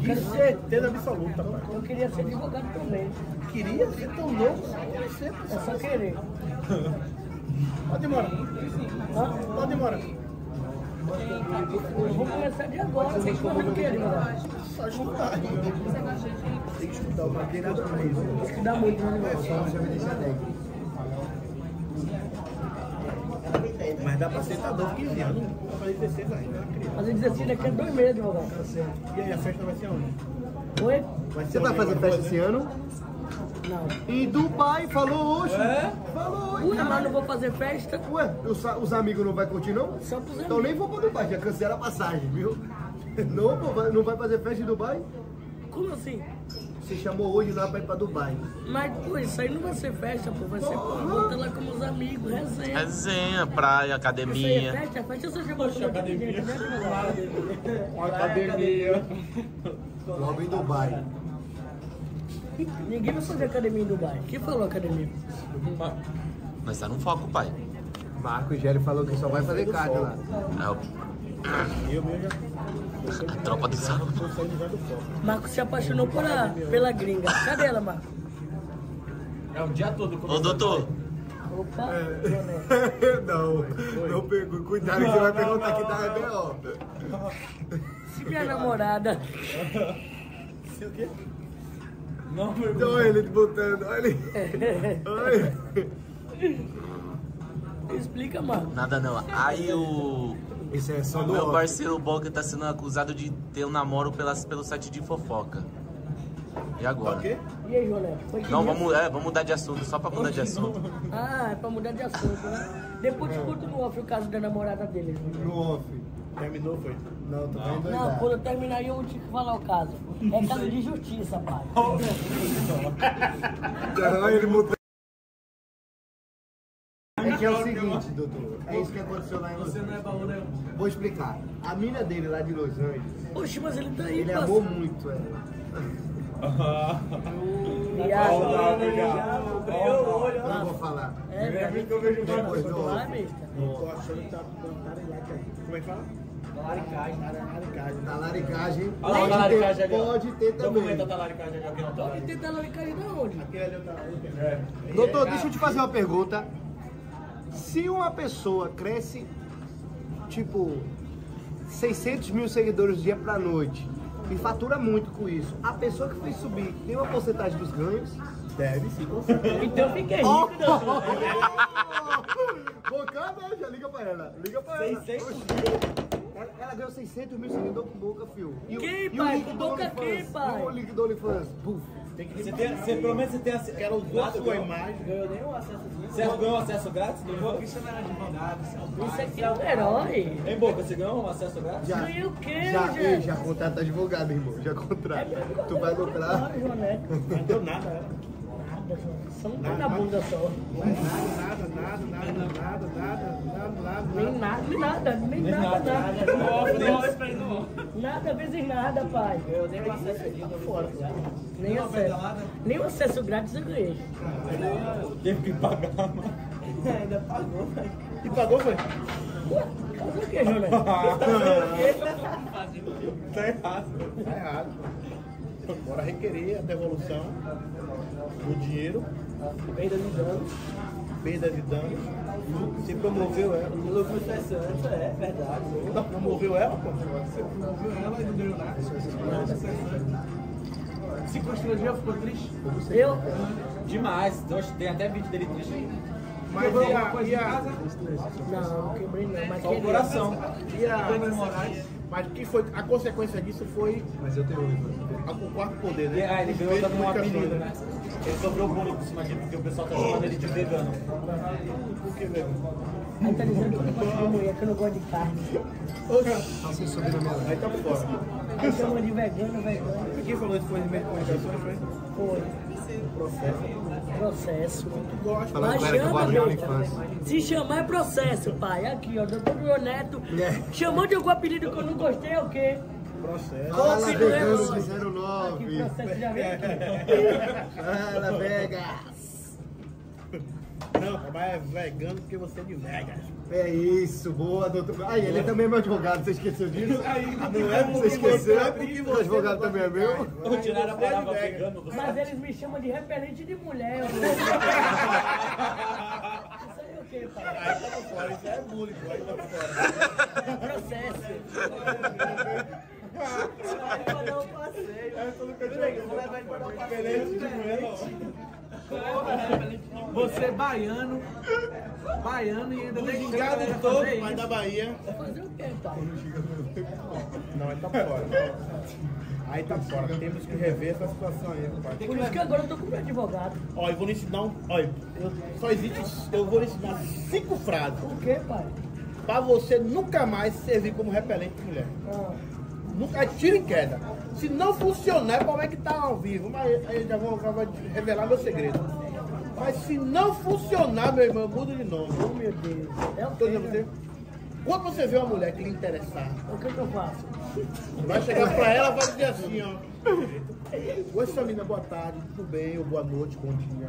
De certeza absoluta, pai. Eu queria ser advogado também. Queria ser tão só queria ser. É só querer. Pode morar. Hã? Pode morar. Eu vou começar de agora. Vocês comem o que, advogado? Só estudar. Tem que estudar, eu não tem isso. Estudar muito, né, advogado? Mas dá pra ser tador 15 anos. Pra fazer 16 ainda, criança. Fazer 16 daqui a dois meses, advogado. E aí, a festa vai ser onde? Oi? Vai Você vai onde? fazer festa esse ano? Não. Em Dubai, falou hoje. Falou hoje. Ué, mas não vou fazer festa? Ué, os, os amigos não vai curtir não? Só pros Então amigos. nem vou pra Dubai, já cancela a passagem, viu? Não, vai- não vai fazer festa em Dubai? Como assim? Você chamou hoje lá pra ir pra Dubai. Mas, pô, isso aí não vai ser festa, pô. Vai ser, pô, lá com os amigos, resenha. Resenha, praia, Isso aí é academia. festa? Festa você chamou de academia, né, advogado? Academia. Logo em Dubai. Ninguém vai fazer academia em Dubai. Quem falou academia? Mas tá no foco, pai. Marco e Gélio falou que só vai fazer cardio lá. É o- Eu mesmo já a tropa do salão. tô saindo já do foco. Marco se apaixonou por a, pela gringa. Cadê ela, Marco? É o dia todo. Ô, doutor, Opa, É. Não, não pergunta. Cuidado que você vai perguntar que dá B.O. Se minha namorada. Se o quê? Não, meu irmão. Então, Olha ele botando, olha ele. Olha. Explica, Marco. nada não. Aí o. Isso é só O do meu off. parceiro Boca tá sendo acusado de ter um namoro pelas, pelo site de fofoca. E agora? O quê? E aí, que Não, vamos, é, vamos mudar de assunto, só pra mudar de assunto. Ah, é pra mudar de assunto, né? Depois te conto no off o caso da namorada dele. No off. Terminou, foi? Não, tô vendo Não, quando eu terminar aí eu vou te falar o caso. É caso de justiça, pai. Não, ele mudou. É que é o seguinte, doutor. É isso que aconteceu lá em Los Angeles. Vou explicar. A mina dele lá de Los Angeles, Oxe, mas ele tá aí, ele amou muito ela. Viado. Eu não vou falar. É, velho. Depois do Vai, off. besta. Tô achando que tá dando lá aqui. Como é que fala? Laricagem. Laricagem. Na laricagem, Olha lá, pode ter, ali, pode ter também. Documenta a talaricagem de alguém não toca? E tentar lá cair da onde? Aquele ali tá. É. Doutor, deixa eu te fazer uma pergunta. Se uma pessoa cresce, tipo, 600 mil seguidores dia pra noite e fatura muito com isso, a pessoa que fez subir tem uma porcentagem dos ganhos? Deve sim, com certeza. Então fiquei Oh! rico, doutor. Boca, né? Já liga pra ela. Liga pra ela. 600 Ela, ela ganhou 600 mil seguidores com boca, fio. E o- Quem, e o pai? link Com do boca OnlyFans? quem, pai? E o link do OnlyFans? Puf. Tem que Você, tem, você pelo menos você tem acesso. Ela usou a sua imagem. Ganhou nem um acesso Você ganhou acesso grátis do Boca? Isso aqui é um herói. Em Boca, você ganhou um acesso grátis? Já, Ganhei o quê, já, gente? já contrata advogado, irmão. Já contrata. Tu vai lucrar. Não deu nada, ela. Nada, só um bunda só. Mas nada, nada, nada, nada, nada, nada, nada, nada. Nem nada, nem nada, nem nada, nada. Nada, vezes nada, pai. Eu nem acesso ali, tô fora. Nem acesso. Nem o acesso grátis eu ganhei. Teve que pagar, mano. Ainda pagou, velho. E pagou, foi? Ué, fazer o que, Joné? Tá errado. Tá errado. Bora requerer a devolução do dinheiro, Perda de danos. perda de danos. Você promoveu ela. Lucro cessante, é verdade. Não, promoveu ela, pô. Viu ela e não ganhou nada. Se constrangeu, ficou triste. Eu? Demais. Então, Tem até vídeo dele triste aí. Mas e a, e a, Não, não quebrei não, mas Só o coração. e a, Dani Moraes. mas que foi, a consequência disso foi Mas eu tenho o quarto poder, né? Ah, ele ganhou também um apelido, né? Ele sofreu bullying por cima dele, porque o pessoal tá chamando ele de vegano. Por que, velho? Aí tá dizendo que eu não gosto de mulher, que eu não gosto de carne. Você subir na minha live. Aí tá fora. Aí chama de vegano, vegano. Quem falou isso foi meio de comunicações, foi? Foi. Processo. Processo. Tu gosta. Fala Mas chama. OnlyFans. Se chamar é processo, pai. Aqui, ó, doutor Neto. Chamou de algum apelido que eu não gostei, é o quê? Processo. Fala, vegano mano? de Aqui, 09. processo já vem aqui. Fala, Vegas. Não, mas é vegano porque você é de Vegas. É isso, boa, doutor. Aí, ele também é meu advogado, você esqueceu disso? Não é Você esqueceu? O advogado também é meu? Ou tiraram a palavra vegano. você- Mas eles me chamam de repelente de mulher. Isso aí é o quê, pai? Aí tá fora, isso é bullying, pô, aí tá fora. Processo. Vai pra dar um passeio. Peraí, eu vou levar ele pra dar um passeio. Você é baiano, baiano e ainda tem que todo, mas da Bahia. Fazer o quê, pai? Não, aí tá fora. Aí tá fora. Temos que rever essa situação aí, rapaz. Por isso que agora eu tô com meu advogado. Ó, eu vou lhe ensinar um. Olha, eu, só existe. Eu vou lhe ensinar cinco frases O quê, pai? pra você nunca mais servir como repelente de mulher. Ah, Nunca é tiro e queda. Se não funcionar, como é que tá ao vivo? Mas aí já vou, já vou revelar meu segredo. Mas se não funcionar, meu irmão, muda de nome. oh, meu Deus. É o Tô quê? dizendo pra você. Quando você vê uma mulher que lhe interessar, O que que eu faço? vai chegar pra ela e vai dizer assim, ó. Oi, família, boa tarde, tudo bem? Ou boa noite, bom dia.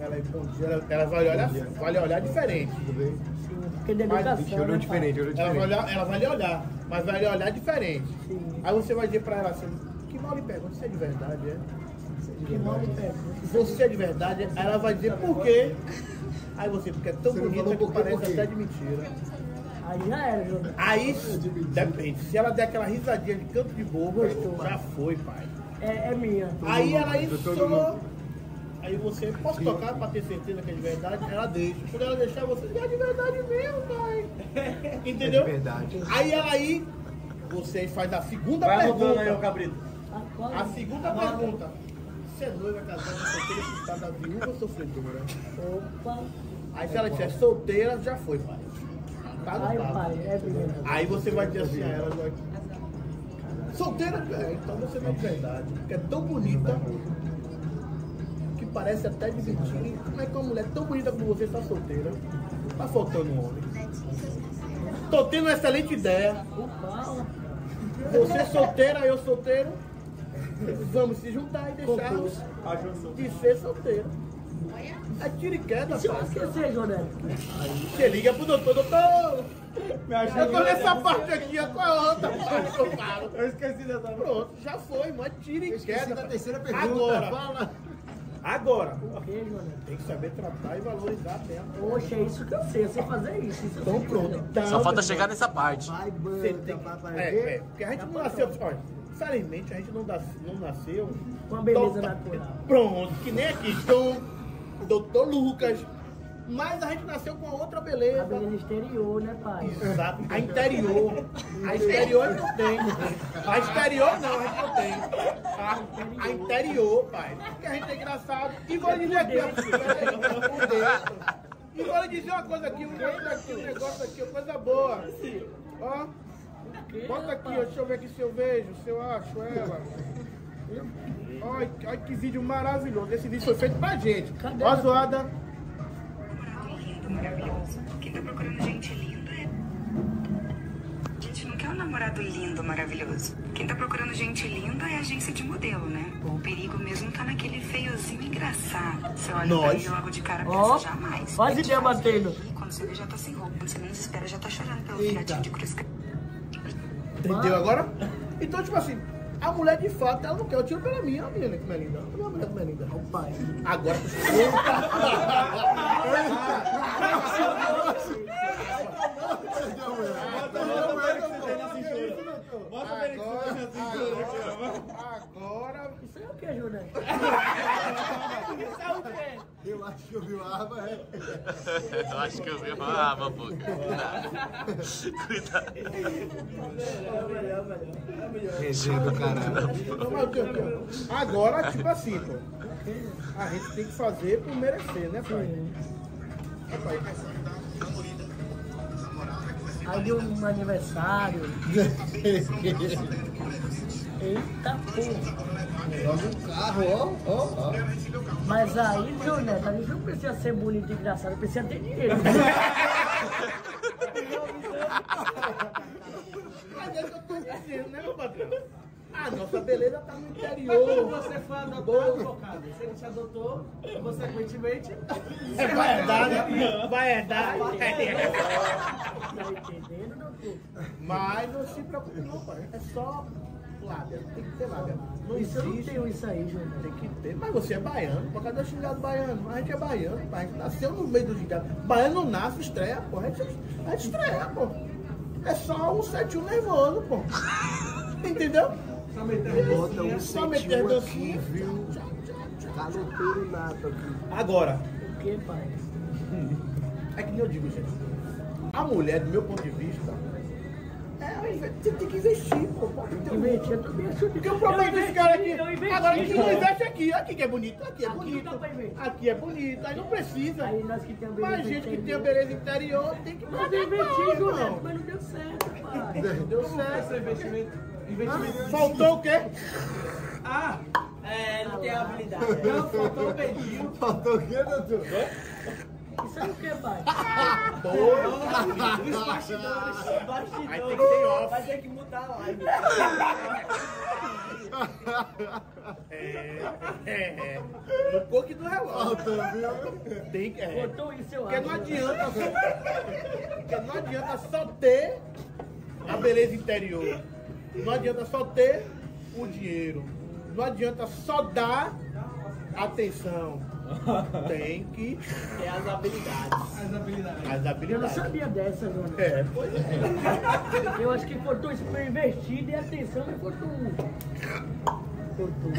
Ela, bom dia, ela, ela vai, lhe olhar, vai olhar diferente. Tudo bem? Porque de Mas, educação, Vixe, olhou né, diferente, olhou Ela vai, diferente. olhar, ela vai lhe olhar, mas vai lhe olhar diferente. Sim. Aí você vai dizer pra ela assim, que mal lhe pergunta, você é de verdade, é? Que mal me pega. Você é de verdade, aí ela vai dizer por quê? Aí você, porque é tão bonita que parece até de mentira. Aí já era, Júnior. Aí, depende, se ela der aquela risadinha de canto de Gostou. já foi, pai. É, é minha. Aí ela insou. Aí você, posso tocar pra ter certeza que é de verdade? Ela deixa. Quando ela deixar, você é de verdade mesmo, pai. Entendeu? É de verdade. Aí ela aí, você faz a segunda Vai mudando aí, ô pergunta. cabrito. Agora, A segunda pergunta. Você é noiva, casada, solteira, quitada, viúva ou sofredora? Opa. Aí se ela estiver solteira, já foi, pai. Papo. pai, é. Aí você vai dizer assim a ela, vai, solteira, é, então você não é de verdade. Porque é tão bonita que parece até de mentira. Como é que uma mulher tão bonita como você está solteira? Tá faltando um homem. Tô tendo uma excelente ideia. Opa. Você solteira, eu solteiro. Vamos se juntar e deixarmos de ser solteiro. É tiro e queda, Se eu esquecer, Júnior. Você liga pro doutor, doutor. Eu tô nessa parte aqui, ó, qual é a outra parte que eu falo? Eu esqueci dessa Pronto, já foi, mas e queda. da terceira pergunta. Agora, Fala. agora, O quê, tem que saber tratar e valorizar mesmo. Oxe, é isso que eu sei. Eu sei fazer isso. isso Então pronto. Então, Só falta chegar nessa parte. Vai, Você banda, tem papai. que, é, é, porque a gente não nasceu, olha, infelizmente a gente não, nas- não nasceu Com a beleza Então, natural. Pronto, que nem aqui, Tom, doutor Lucas, mas a gente nasceu com a outra A beleza. beleza exterior, né, pai? Exato, a interior, a exterior não tem, a exterior não, a gente não tem, a, a interior, pai, porque a gente é engraçado, e vou lhe dizer aqui, e vou lhe dizer uma coisa aqui, um negócio aqui, um negócio aqui, uma coisa boa, ó, bota aqui, ó, deixa eu ver aqui se eu vejo, se eu acho ela, Olha, olha que vídeo maravilhoso. Esse vídeo foi feito pra gente. Cadê Ó, a- zoada. lindo, maravilhoso. Quem tá procurando gente linda é. Gente, não quer um namorado lindo, maravilhoso. Quem tá procurando gente linda é agência de modelo, né? O perigo mesmo tá naquele feiozinho engraçado. Você olha pra Nós. ele logo de cara pensa jamais. quase ideia batendo. E quando você vê, já tá sem roupa. Quando você menos espera, já tá chorando pelo filhotinho de cruz. Entendeu agora? Então, tipo assim, a mulher de fato, ela não quer. Eu tiro pela minha, a menina como é linda. A mulher como é linda. Ó, pai. Agora, agora, Isso aí é o que, Júnior? Eu acho que eu vi uma arma, é. Eu acho que eu vi uma arma, pô. Cuidado. Resenha do caralho. Agora, tipo assim, pô. A gente tem que fazer por merecer, né, pai? É, pai. Aí deu um aniversário. Eita porra. Joga um carro, ó, ó, ó. Mas aí, João Neto, a gente não precisa ser bonito e engraçado, precisa ter dinheiro. Mas é o que eu tô dizendo, né, meu patrão? A nossa beleza tá no Mas interior. você foi adotar advogado, se ele te adotou, consequentemente, É, vai herdar, né? Vai herdar. Tá entendendo, doutor? Mas não se preocupe não, pai. É só lábia. Tem que ter lábia. Não Isso eu não existe. tenho isso aí, João Neto. Tem que ter. Mas você é baiano. Por causa do xingado baiano. A gente é baiano, pai. A gente nasceu no meio do xingado. Baiano nasce, estreia, pô. A gente, a gente estreia, pô. É só um 71 nervoso, pô. Entendeu? só metendo Bota um Só meter dancinha. viu? Caloteiro nato aqui. Agora, O que, pai? é que nem eu digo, gente. A mulher, do meu ponto de vista, é, você tem que investir, pô. Um Investir, eu também acho Porque o problema desse cara aqui. Agora que não investe aqui, aqui que é bonito, aqui é Aqui bonito. investir. Aqui é bonito, aí não precisa. Aí nós que temos Mas beleza gente que tem a beleza interior tem que João Neto, irmão. mas não deu certo, pai. Deu certo. investimento? Investimento. Faltou o quê? Ah, É, não tem habilidade. não, faltou o beijinho. Faltou o quê, doutor? Aí o que, pai? Os bastidores. Aí tem que ter off. Vai ter que mudar a live. É, é, é. No coque do relógio. Tem que. É. Botou isso, eu Porque acho. não adianta. Porque não adianta só ter a beleza interior. Não adianta só ter o dinheiro. Não adianta só dar atenção. Tem que Tem as habilidades. As habilidades. as Eu não habilidades. sabia dessa, Neto. É, pois é. Eu acho que faltou isso investir e atenção e faltou um. Faltou.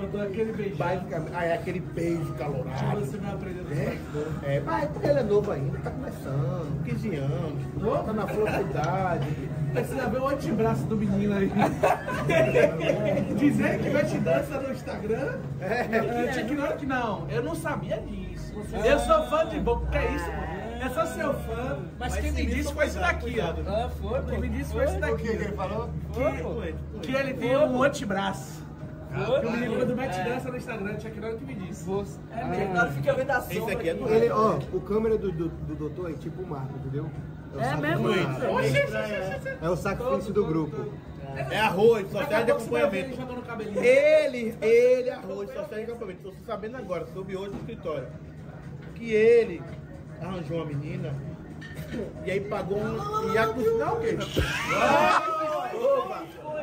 Faltou aquele. Basicamente, ah, é aquele beijo calorado. Você vai aprender no bastidor. É, mas é porque ele é novo ainda, tá começando, 15 anos, tá na flor da idade. Precisa ver o antebraço do menino aí. Dizer que vai te dança no Instagram? É. TikTok não, eu não sabia disso. Eu sou fã de boca, que é isso, mano? Eu sou seu fã, mas quem me disse foi isso daqui, ó. Ah, foi, Quem me disse foi isso O daqui. que que ele falou? Que ele tem um antebraço. Que o menino quando mete dança no Instagram, tinha que que me disse. É mesmo, hora fica vendo a Esse sombra aqui é do Ele, ó, o câmera do, do, do doutor é tipo o Marco, entendeu? o É mesmo? É o sacrifício do grupo. É arroz, só serve de acompanhamento. o. Ele, ele, arroz, só serve de acompanhamento. Tô sabendo agora, soube hoje no escritório, que ele arranjou uma menina e aí pagou um yakisoba. Não, o quê?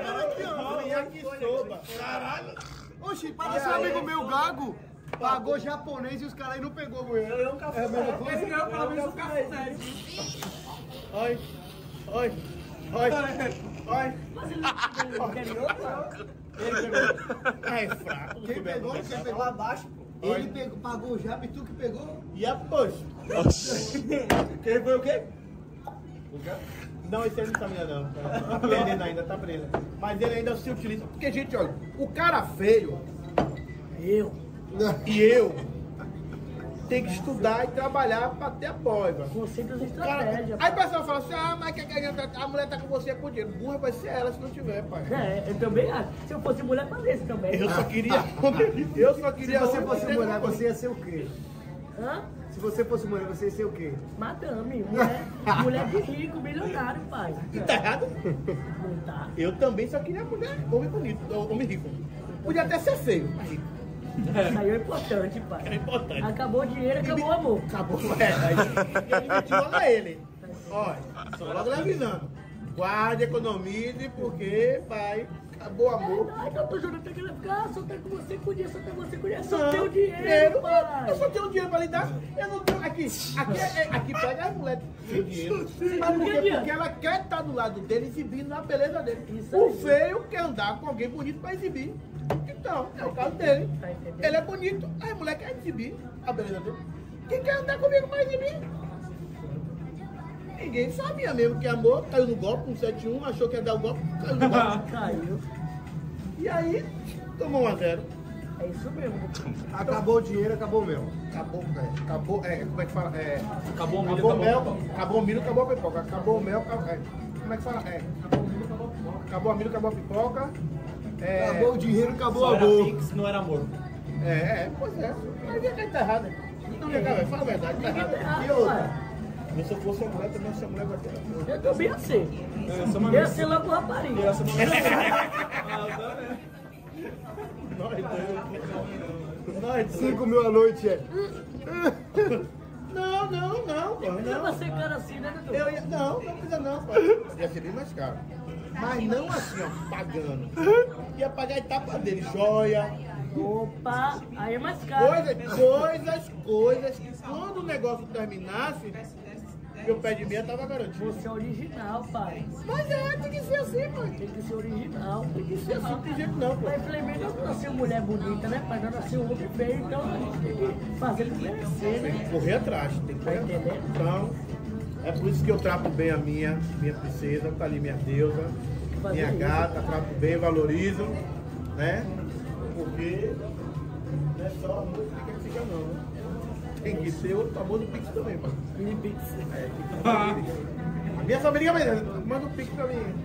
Yakisoba. Yakisoba. Caralho. Oxi, parece um amigo meu gago. Pagou japonês e os caras aí não pegou a mulher. Eu um café. É a mesma coisa? Esse ganhou pelo menos um café. Oi, oi, oi, oi. Ele pegou. É fraco. Quem pegou? Quem Lá pegou? abaixo, pô. Ele pegou, pagou o jab e tu que pegou? E a push? Quem foi o quê? Não, esse aí não tá minha não. Tá aprendendo ainda, tá aprendendo. Mas ele ainda se utiliza. Porque, gente, olha, o cara feio Eu. e eu tem que estudar e trabalhar pra ter a boiva. Conceitos e estratégia. aí o pessoal fala assim, ah, mas que, que, que- a mulher tá com você por dinheiro. Burra vai ser ela se não tiver, pai. É, eu também acho. Se eu fosse mulher, faria isso também. Eu só queria. Eu só Se queria. você homem fosse mulher, com- você ia ser o quê? Hã? Se você fosse mulher, você ia ser o quê? Madame, mulher, mulher de rico, milionário, pai. Tá errado? Não tá. Eu também só queria mulher, homem bonito, homem rico. Podia até ser feio, mas rico. Aí é importante, pai. É importante. Acabou o dinheiro, acabou o amor. Acabou, é. Aí, e aí meti logo a ele. Olha, só logo lhe avisando. Guarde, economize, porque, pai, acabou o amor. Ai, eu tô jurando que ele vai ficar, só tá com você com dinheiro, só tá com você dinheiro. Só Não, tem o dinheiro, pai. Eu só tenho dinheiro pra lhe dar. Eu não tenho. Aqui, aqui, é- aqui pega as mulheres sem dinheiro. Mas por quê? Porque ela quer estar do lado dele exibindo a beleza dele. Isso O aí. feio quer andar com alguém bonito pra exibir. Então, é o caso dele. Tá? Ele é bonito, aí a mulher quer exibir a beleza dele. Quem quer andar comigo pra exibir? Ninguém sabia mesmo que amor, caiu no golpe, um 71, achou que ia dar o golpe, caiu no golpe. Caiu. E aí, tomou um a zero. É isso mesmo. Acabou o dinheiro, acabou o mel. Acabou, é, acabou, é, como é que fala? É, Acabou o milho, acabou o acabou mel, a pipoca. acabou o milho, acabou a pipoca. Acabou o mel, acabou, é, como é que fala? É, acabou o milho, acabou a pipoca. É, Acabou o dinheiro, acabou o era amor. Pix, não era amor. É, é, pois é. Mas é que tá errado. né? Não, minha cara, fala a verdade, tá errado. Ah, E outra? Eu se eu fosse mulher, também ia ser mulher vai ter. Eu também ia ser. Eu Ia ser logo rapariga. Eu sou uma Nós dois. Nós dois. Cinco mil à noite é. Não, não, não, pô, Não não. vai ser cara assim, né, Dudu? Eu ia, não, não precisa não, pô. Ia ser bem mais caro. Mas não assim, ó, pagando. Ia pagar a etapa dele, joia, Opa, aí é mais caro. coisas, coisas, coisas que quando o negócio terminasse, meu pé de meia tava garantido. Você é original, pai. Mas é, tem que ser assim, mano. Tem que ser original. Tem que ser assim, não tem jeito não, pô. Mas infelizmente não nasceu mulher bonita, né, pai? Não nasceu homem feio, então a gente tem que fazer ele merecer, né? Correr atrás, tem que correr atrás. Então, é por isso que eu trato bem a minha, minha princesa, tá ali minha deusa, minha gata, trato bem, valorizo, né? Porque não é só a música que fica não, né? Tem que ser o amor do Pix também, mano. Mini Pix. É, tem que ter o Pix. A minha família manda um Pix pra mim.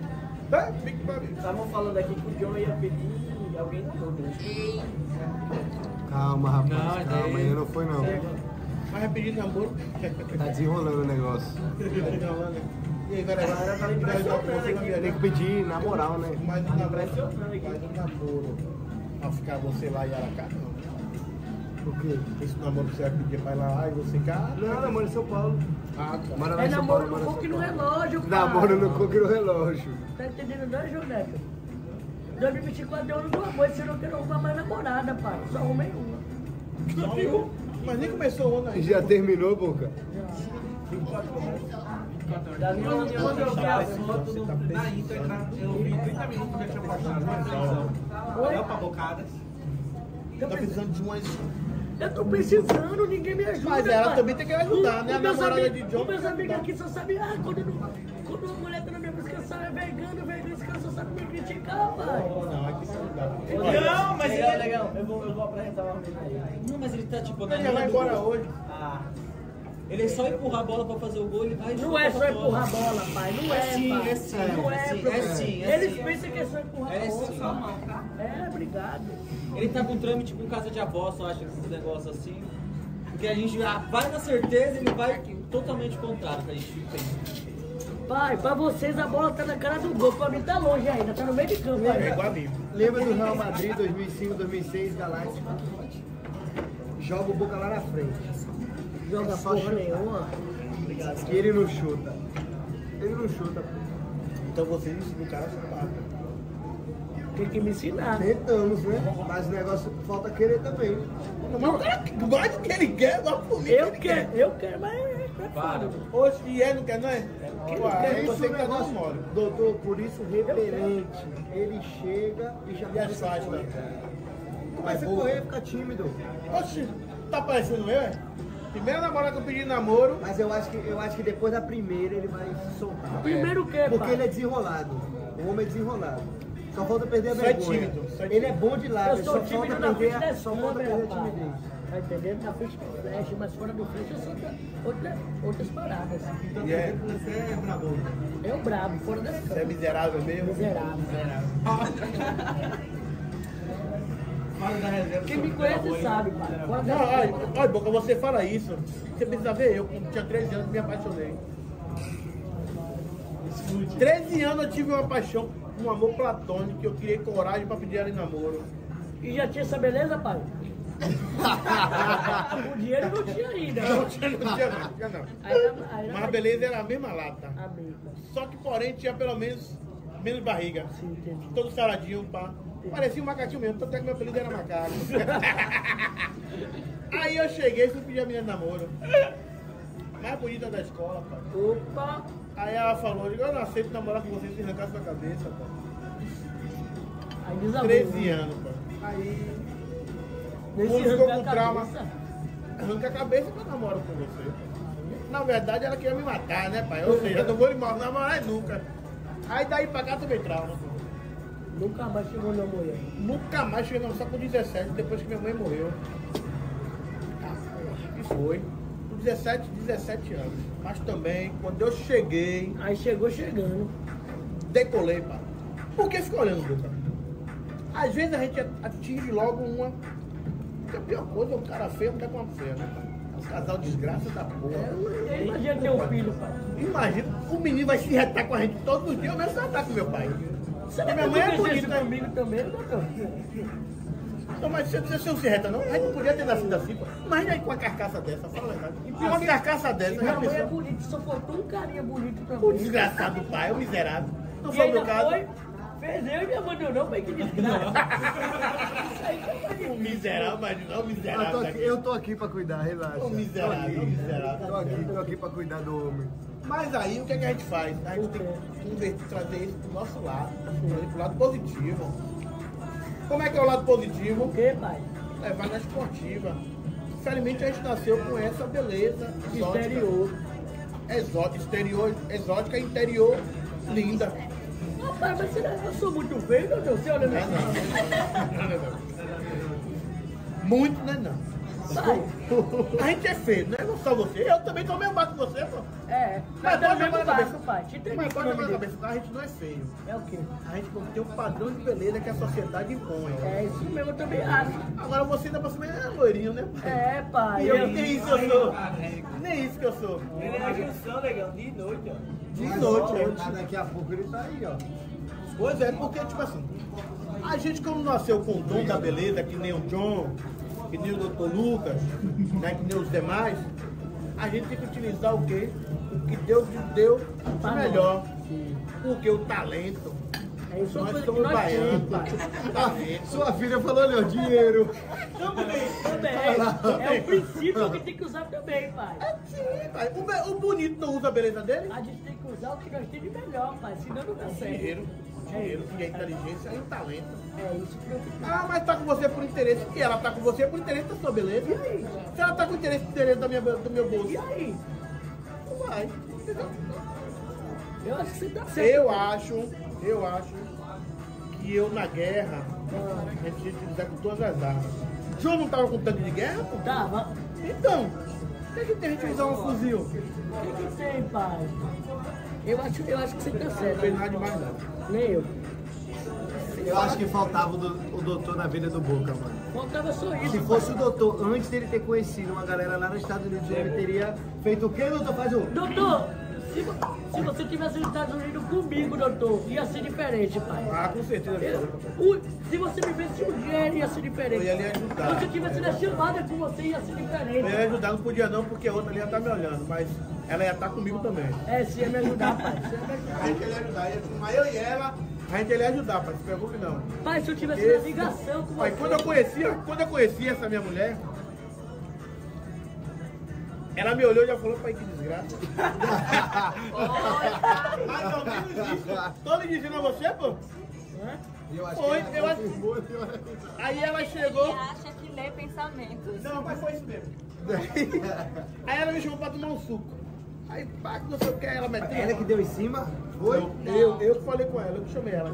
Tá? Pix pra mim. Estavam falando aqui que o John ia pedir alguém na mão. Calma, rapaz. Não, calma, daí- ainda não foi não. Mas é pedir namoro. Tá desenrolando o negócio. Né? E aí, pra você na minha Tem que pedir na moral, né? Mas um namoro, mas um namoro pra ficar você lá em Aracá, não. Por quê? Esse namoro que você vai pedir pra ir lá e você cá. Não, namoro em São Paulo. Ah, tá. Mora lá É em São namoro Paulo, no coco e no relógio, pai. Namoro no coco e no relógio. Tá entendendo não, João Neto? 2024 é ano do amor, você não quer arrumar mais namorada, pai. Só homem uma. Só um. Mas nem começou o ano ainda. Já terminou, Boca? Da minha reunião, quando eu vi a foto na Inter, na- eu vi 30 minutos que eu tinha postado na televisão. Olha pra bocadas. Tá precisando de umas. Eu tô precisando, ninguém me ajuda. Mas ela pai. também tem que ajudar, O- né? A os meus namorada amigos- de John meus amigos aqui só sabem, ah, quando, não- quando uma mulher tá na minha música, só é vegano, vegano, esse cara só sabe me criticar, pai. Não, aqui que ajudar. Não, mas legal, ele... legal. Eu vou, eu vou apresentar uma menina aí. Não, mas ele tá tipo Ele já vai embora hoje. Ah, Ele é só empurrar a bola pra fazer o gol, ele vai e Não é só empurrar a bola, pai. Não é, É sim, pai. é sim, Não é é, sim, professor. é sim, é Eles sim. pensam que é só empurrar É a bola. sim. É. Ele tá com trâmite com casa de aposta, eu acho, esses negócios assim. Porque a gente já vai na certeza, ele vai totalmente contrário que a gente pensa. Pai, pra vocês a bola tá na cara do gol. Pra mim tá longe ainda, tá no meio de campo É ainda. igual a mim. Lembra do Real Madrid 2005, 2006, Galáctico? Joga o Boca lá na frente. Joga Só porra chutar. nenhuma. E ele não chuta. Ele não chuta. Então vocês o cara a chutar. Tem que me ensinar. Tentamos, né? Mas o negócio falta querer também. Mas o cara gosta do que ele quer, gosta por mim. Eu quero, eu quero, mas é foda. Hoje, e é, não quer, não é? Por Ué, isso você o que negócio, mole. doutor, por isso repelente. Ele chega e já E começa a correr. né? Começa a boa. correr, fica tímido. Oxi, tá parecendo eu, é? Primeira namorada que eu pedi namoro. Mas eu acho que, eu acho que depois da primeira ele vai se soltar. Primeiro o quê, Porque pai? ele é desenrolado. O homem é desenrolado. Só falta perder a Só é vergonha. tímido, só é Ele é bom de Eu sou só tímido falta na perder, frente da a- só falta perder a timidez. Tá entendendo? Na frente do flash, mas fora do flash eu sou outra, outra, outras paradas. Então, E é? Você é brabo. É o brabo, fora das Você é câmeras. miserável mesmo? Miserável. Fala da reserva. Quem me conhece sabe, pai. Fora Não, das olha, câmeras. olha, Boca, você fala isso. Você precisa ver eu, quando tinha 13 anos, me apaixonei. 13 anos eu tive uma paixão, um amor platônico, que eu criei coragem pra pedir ela em namoro. E já tinha essa beleza, pai? o dinheiro não tinha ainda. Não tinha, não tinha, não. tinha não. Mas a beleza era a mesma lata. A mesma. Só que, porém, tinha pelo menos menos barriga. Sim, entendi. Todo saradinho, pá. Parecia um macaquinho mesmo, tanto é que meu apelido era macaco. Aí eu cheguei e fui pedir a de namoro. Mais bonita da escola, pai. Opa! Aí ela falou, eu digo, eu não aceito namorar com você se arrancar sua cabeça, pai. Aí desabou. 13 anos, pai. Aí, Nesse ficou com trauma, cabeça. arranca a cabeça que eu namoro com você. Na verdade, ela queria me matar, né, pai? Ou seja, eu não vou namorar nunca. Aí daí pra cá tomei trauma. Nunca mais chegou na mulher. Nunca mais cheguei não, só com 17, depois que minha mãe morreu. E foi. Com 17, 17 anos. Mas também, quando eu cheguei, Aí chegou chegando. decolei, pai. Por que fica olhando, boca? Às vezes a gente atinge logo uma. Porque a pior coisa é um cara feio andar com uma feia, né? pai? Um casal desgraça da porra. É, Imagina ter um filho, pai. Imagina, o menino vai se retar com a gente todos os dias, eu mesmo se retar com meu pai. Que minha mãe é bonita. comigo também, doutor? Não, mas você, você não se reta, não? A gente não podia ter nascido assim, pô. Imagina aí com uma carcaça dessa, fala a verdade. E uma carcaça dessa, Minha mãe é bonita, só faltou um carinha bonito O também. desgraçado pai, o miserável. Não E foi o meu caso. foi, fez eu e me abandonou, mas que desgraça. Isso aí foi O miserável, mas não o Eu tô, miserável. aqui, eu tô aqui pra cuidar, relaxa. Ô, miserável, Tô aqui. ô, miserável. Tô aqui, tô aqui pra cuidar do homem. Mas aí o que, é que a gente faz? A gente tem que trazer isso pro nosso lado, trazer pro lado positivo. Como é que é o lado positivo? O que, pai? Levar na esportiva. Infelizmente a gente nasceu com essa beleza exótica. Exterior. Exótica, exterior, exótica e interior linda. Rapaz, mas será que eu sou muito feio, doutor? Você olha Não é minha não. Muito, né não. Pai, A gente é feio, não é não só você. Eu também tô meio baixo que você, pô. é. Mas pode também jogar não na baixo, cabeça. pai. Te Mas com o pode jogar na cabeça, a gente não é feio. É o quê? A gente tem um padrão de beleza que a sociedade impõe. É isso mesmo, eu também acho. Agora você ainda pra cima é loirinho, né? É, pai. E eu, nem isso eu sou. Nem isso que eu sou. Ele é a junção, negão, de noite, ó. De noite, é. Ah, Daqui a pouco ele tá aí, ó. Pois é, porque, tipo assim, a gente como nasceu com o dom da beleza, que nem o John, que nem o Dr. Lucas, né, que nem os demais, a gente tem que utilizar o quê? O que Deus nos deu de melhor. Porque o talento, nós somos baianos, talento. Sua filha falou ali, ó, dinheiro. Também. É o princípio que tem que usar também, pai. Sim, pai. O, be- o bonito não usa a beleza dele? A gente tem que usar o que nós temos de melhor, pai. Senão não dá certo. Dinheiro, dinheiro, e a inteligência e o talento. É isso que eu Ah, mas tá com você por interesse. E ela tá com você por interesse da sua beleza. E aí? Se ela tá com interesse interesse da minha, do meu bolso. E aí? Não vai. Eu acho que você tá certo. Eu acho, eu acho que eu na guerra, a gente tinha que utilizar com todas as armas. João não tava com tanque de guerra? pô? Tava. Então, por que, que tem gente que usar um fuzil? O que, que tem, pai? Eu acho, eu acho que você tá Não certo. fez nada demais não. Nem eu. Eu acho que faltava o, do- o doutor na vida do Boca, mano. Faltava só isso. Se fosse o doutor, antes dele ter conhecido uma galera lá nos Estados Unidos, ele teria feito o quê, doutor? Faz o... Doutor, se, se você tivesse nos Estados Unidos comigo, doutor, ia ser diferente, pai. Ah, com certeza. Eu- se você me visse um dia, ia ser diferente. Eu ia lhe ajudar. Se eu tivesse na chamada com você, ia ser Eu diferente. ia ajudar, não podia não, porque a outra ali ia estar me olhando, mas ela ia estar comigo também. É, se ia me ajudar, pai. Se ia me ajudar. A gente ia lhe ajudar, ia filmar eu e ela, a gente ia lhe ajudar, pai, não se preocupe não. Pai, se eu tivesse na ligação com Pai, você. quando eu conhecia, quando eu conheci essa minha mulher, ela me olhou e já falou, pai, que desgraça. Mais ou menos isso. Tô lhe dizendo a você, pô. Eu acho Foi, que eu ela confirmou, eu acho. Aí ela Ele chegou. acha que lê pensamentos. Não, mas foi isso mesmo. Aí ela me chamou pra tomar um suco. Aí, pá, que não sei o que, ela meteu. Ela que deu em cima? Foi? Eu, eu, falei com ela, eu que chamei ela.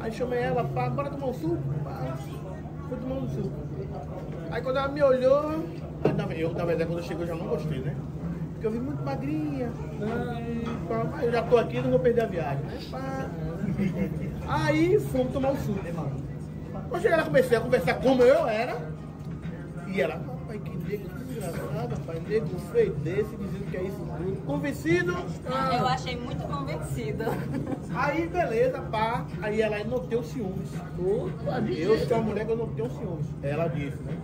Aí chamei ela, pá, bora tomar um suco? Pá. fui tomando suco. Aí quando ela me olhou, eu, na- verdade, quando eu cheguei, eu já não gostei, né? Porque eu vi muito magrinha. Pá, mas eu já tô aqui, não vou perder a viagem, né? Aí fomos tomar o suco. Quando cheguei lá, comecei a conversar como eu era. E ela, rapaz, que nego desgraçado, rapaz, nego feio desse, dizendo que é isso tudo. Convencido. ah, Eu achei muito convencido. Aí, beleza, pá. Aí ela não tem ciúmes. Eu sou uma mulher que eu não tenho ciúmes. Ela disse, né?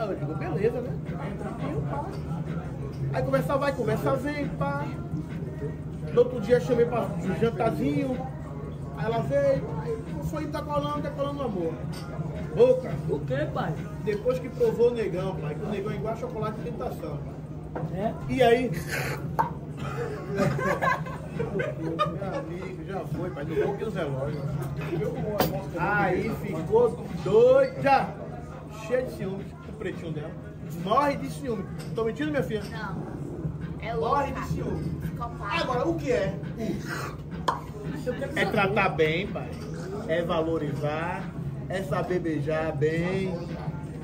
Eu digo, beleza, né? Tranquilo, pá. Aí conversa vai, conversa vem, pá. No outro dia chamei pra um jantarzinho. Aí ela veio, aí foi tá colando, tá colando amor. Boca. O que, pai? Depois que provou o negão, pai, que o negão é igual a chocolate de tentação. É? E aí? Meu amigo, já foi, pai, no boca e no relógio. Aí ficou doida, cheia de ciúmes, o pretinho dela. Morre de ciúme. Tô mentindo, minha filha? Não. É Morre louca. de ciúme. Agora, o que é? É tratar bem, pai. É valorizar. É saber beijar bem.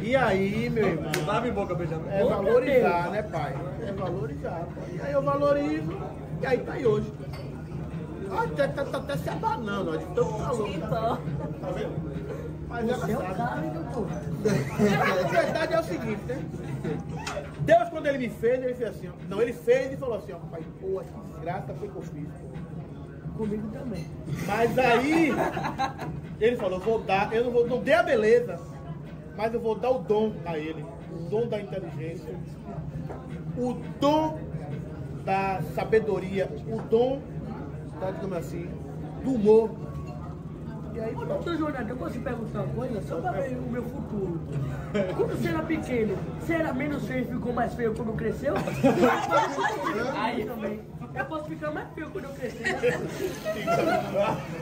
E aí, meu irmão? Lava em boca beijando. É valorizar, né, pai? É valorizar. pai. E aí eu valorizo. E aí tá aí hoje. Até, tá, tá até se abanando, ó, de tanto calor. Tá vendo? Mas Você é o sabe. cara, hein, doutor? A verdade é o seguinte, né? Deus, quando ele me fez, ele fez assim, ó. Não, ele fez e falou assim, ó, pai, pô, que desgraça foi que eu fiz. Comigo também. Mas aí, ele falou, vou dar, eu não vou, não dei a beleza, mas eu vou dar o dom a ele. O dom da inteligência, o dom da sabedoria, o dom, da, digamos assim, do humor. E aí, Ô, doutor Jornada, eu posso te perguntar uma coisa? Só pra ver o meu futuro. Quando você era pequeno, você era menos feio e ficou mais feio quando cresceu? Aí também. Eu posso ficar mais feio quando eu crescer.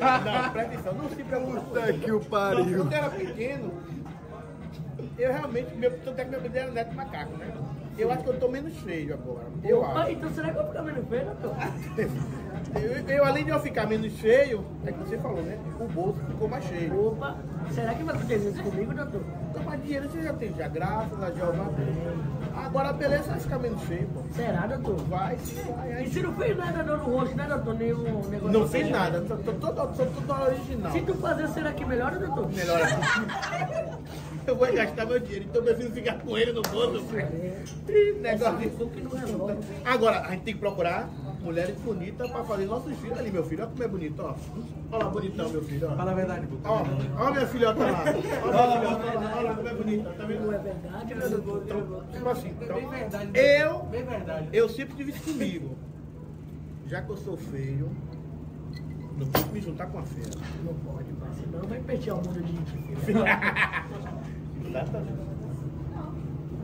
Não, presta atenção, não se preocupe. Puta que o pariu. Quando eu era pequeno, eu realmente, meu, tanto é que meu apelido era Neto Macaco, né? Eu acho que eu tô menos feio agora. Eu Opa, acho. então será que eu vou ficar menos feio, doutor? Eu, eu, além de eu ficar menos feio, é que você falou, né? O bolso ficou mais cheio. Opa, será que vai acontecer isso comigo, doutor? Então, mas dinheiro você já tem, já graças a Jeová. Agora a beleza vai ficar menos feio, pô. Será, doutor? Vai, vai. E se não fez nada não no rosto, né, doutor? Nenhum negócio Não fiz nada, tô, tô, todo, sou tudo original. Se tu fazer, será que melhora, doutor? Melhor Eu vou gastar meu dinheiro, então eu prefiro ficar com ele no bolso. Negócio que não resolve. Agora, a gente tem que procurar mulheres bonitas pra fazer nossos filhos ali, meu filho. Olha como é bonito, ó. Olha lá, bonitão, meu filho, ó. Fala a verdade, Boca. Ó, ó minha filhota lá. Olha lá como é bonita, tá Não vendo? é verdade, meu doutor? Tipo assim, então, Bem verdade. eu, Bem verdade. eu sempre tive isso comigo. Já que eu sou feio, não vou me juntar com a feia. Não pode, senão vai peixar o mundo de gente. Exatamente.